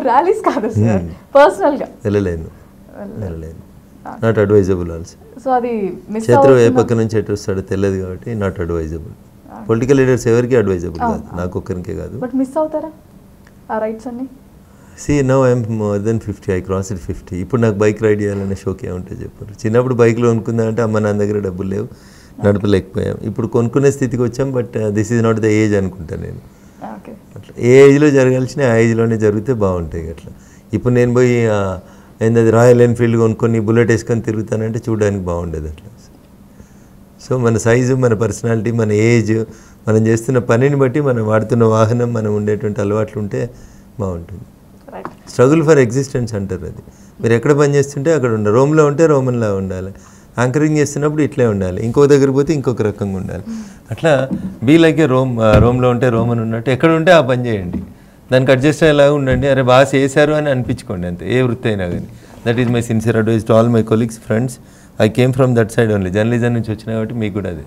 ర్యాలీస్ కాదు సార్. పర్సనల్గా వెళ్ళలేను. వెళ్ళలేను. నాట్ అడ్వైజబుల్ ఆల్సో సో అది శత్రువు ఏ పక్క నుంచి ఎటు వస్తాడో తెలియదు కాబట్టి నాట్ అడ్వైజబుల్ పొలిటికల్ లీడర్స్ ఎవరికి అడ్వైజబుల్ కాదు. నాకు ఒక్కరికే కాదు. బట్ మిస్ అవుతారా? ఆ రైట్స్ అన్ని? See no I'm more than fifty I cross it fifty ఇప్పుడు నాకు బైక్ రైడ్ చేయాలనే షోక్ ఏముంటే చెప్పారు. చిన్నప్పుడు బైక్లో కొనుక్కుందామంటే అమ్మ నా దగ్గర డబ్బులు లేవు. నడపలేకపోయాం. ఇప్పుడు కొనుక్కునే స్థితికి వచ్చాం but this is not the age అనుకుంటా నేను. అట్లా. ఏ ఏజ్లో జరగాల్సిన ఆ ఏజ్లోనే జరిగితే బాగుంటాయి అట్లా ఇప్పుడు నేను పోయి ఆ, ఏందది రాయల్ ఎన్ఫీల్డ్ కొనుక్కొని బుల్లెట్ వేసుకొని తిరుగుతానంటే చూడడానికి బాగుండేది అట్లా. సో మన సైజు మన పర్సనాలిటీ మన ఏజ్ మనం చేస్తున్న పనిని బట్టి మనం వాడుతున్న వాహనం మనం ఉండేటువంటి అలవాట్లు ఉంటే బాగుంటుంది. స్ట్రగుల్ ఫర్ ఎగ్జిస్టెన్స్ అంటారు అది. మీరు ఎక్కడ పని చేస్తుంటే అక్కడ ఉండాలి. రోమ్లో ఉంటే రోమన్లా ఉండాలి. యాంకరింగ్ చేస్తున్నప్పుడు ఇట్లే ఉండాలి. ఇంకో దగ్గర పోతే ఇంకొక రకంగా ఉండాలి. అట్లా బీ లైక్ ఏ రోమ్ రోమ్లో ఉంటే రోమన్ ఉన్నట్టు ఎక్కడ ఉంటే ఆ పని చేయండి. దానికి అడ్జస్ట్ అయ్యేలాగా ఉండండి. అరే బాగా చేశారు అని అనిపించుకోండి అంతే. ఏ వృత్తి అయినా కానీ. That is my sincere advice to all my colleagues friends I came from that side only journalism నుంచి వచ్చిన కాబట్టి మీకు కూడా అదే.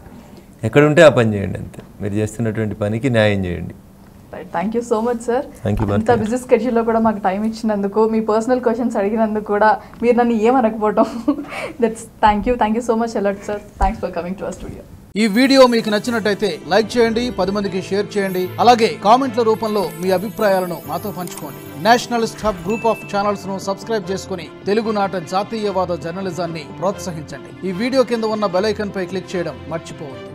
ఎక్కడ ఉంటే ఆ పని చేయండి అంతే. మీరు చేస్తున్నటువంటి పనికి న్యాయం చేయండి. Thank you so much sir అంత బిజీ స్కెడ్యూల్లో కూడా మాకు టైం ఇచ్చినందుకు మీ పర్సనల్ క్వశ్చన్స్ అడిగినందుకు కూడా మీరు నన్ను ఏమనకపోవటం. That's thank you thank you so much a lot sir thanks for coming to our studio ఈ వీడియో మీకు నచ్చినట్టయితే లైక్ చేయండి పది మందికి షేర్ చేయండి. అలాగే కామెంట్ల రూపంలో మీ అభిప్రాయాలను మాతో పంచుకోండి. నేషనలిస్ట్ హబ్ గ్రూప్ ఆఫ్ ఛానల్స్ను సబ్స్క్రైబ్ చేసుకుని తెలుగునాట జాతీయవాద జర్నలిజాన్ని ప్రోత్సహించండి. ఈ వీడియో కింద ఉన్న బెల్ ఐకాన్ పై క్లిక్ చేయడం మర్చిపోవద్దు.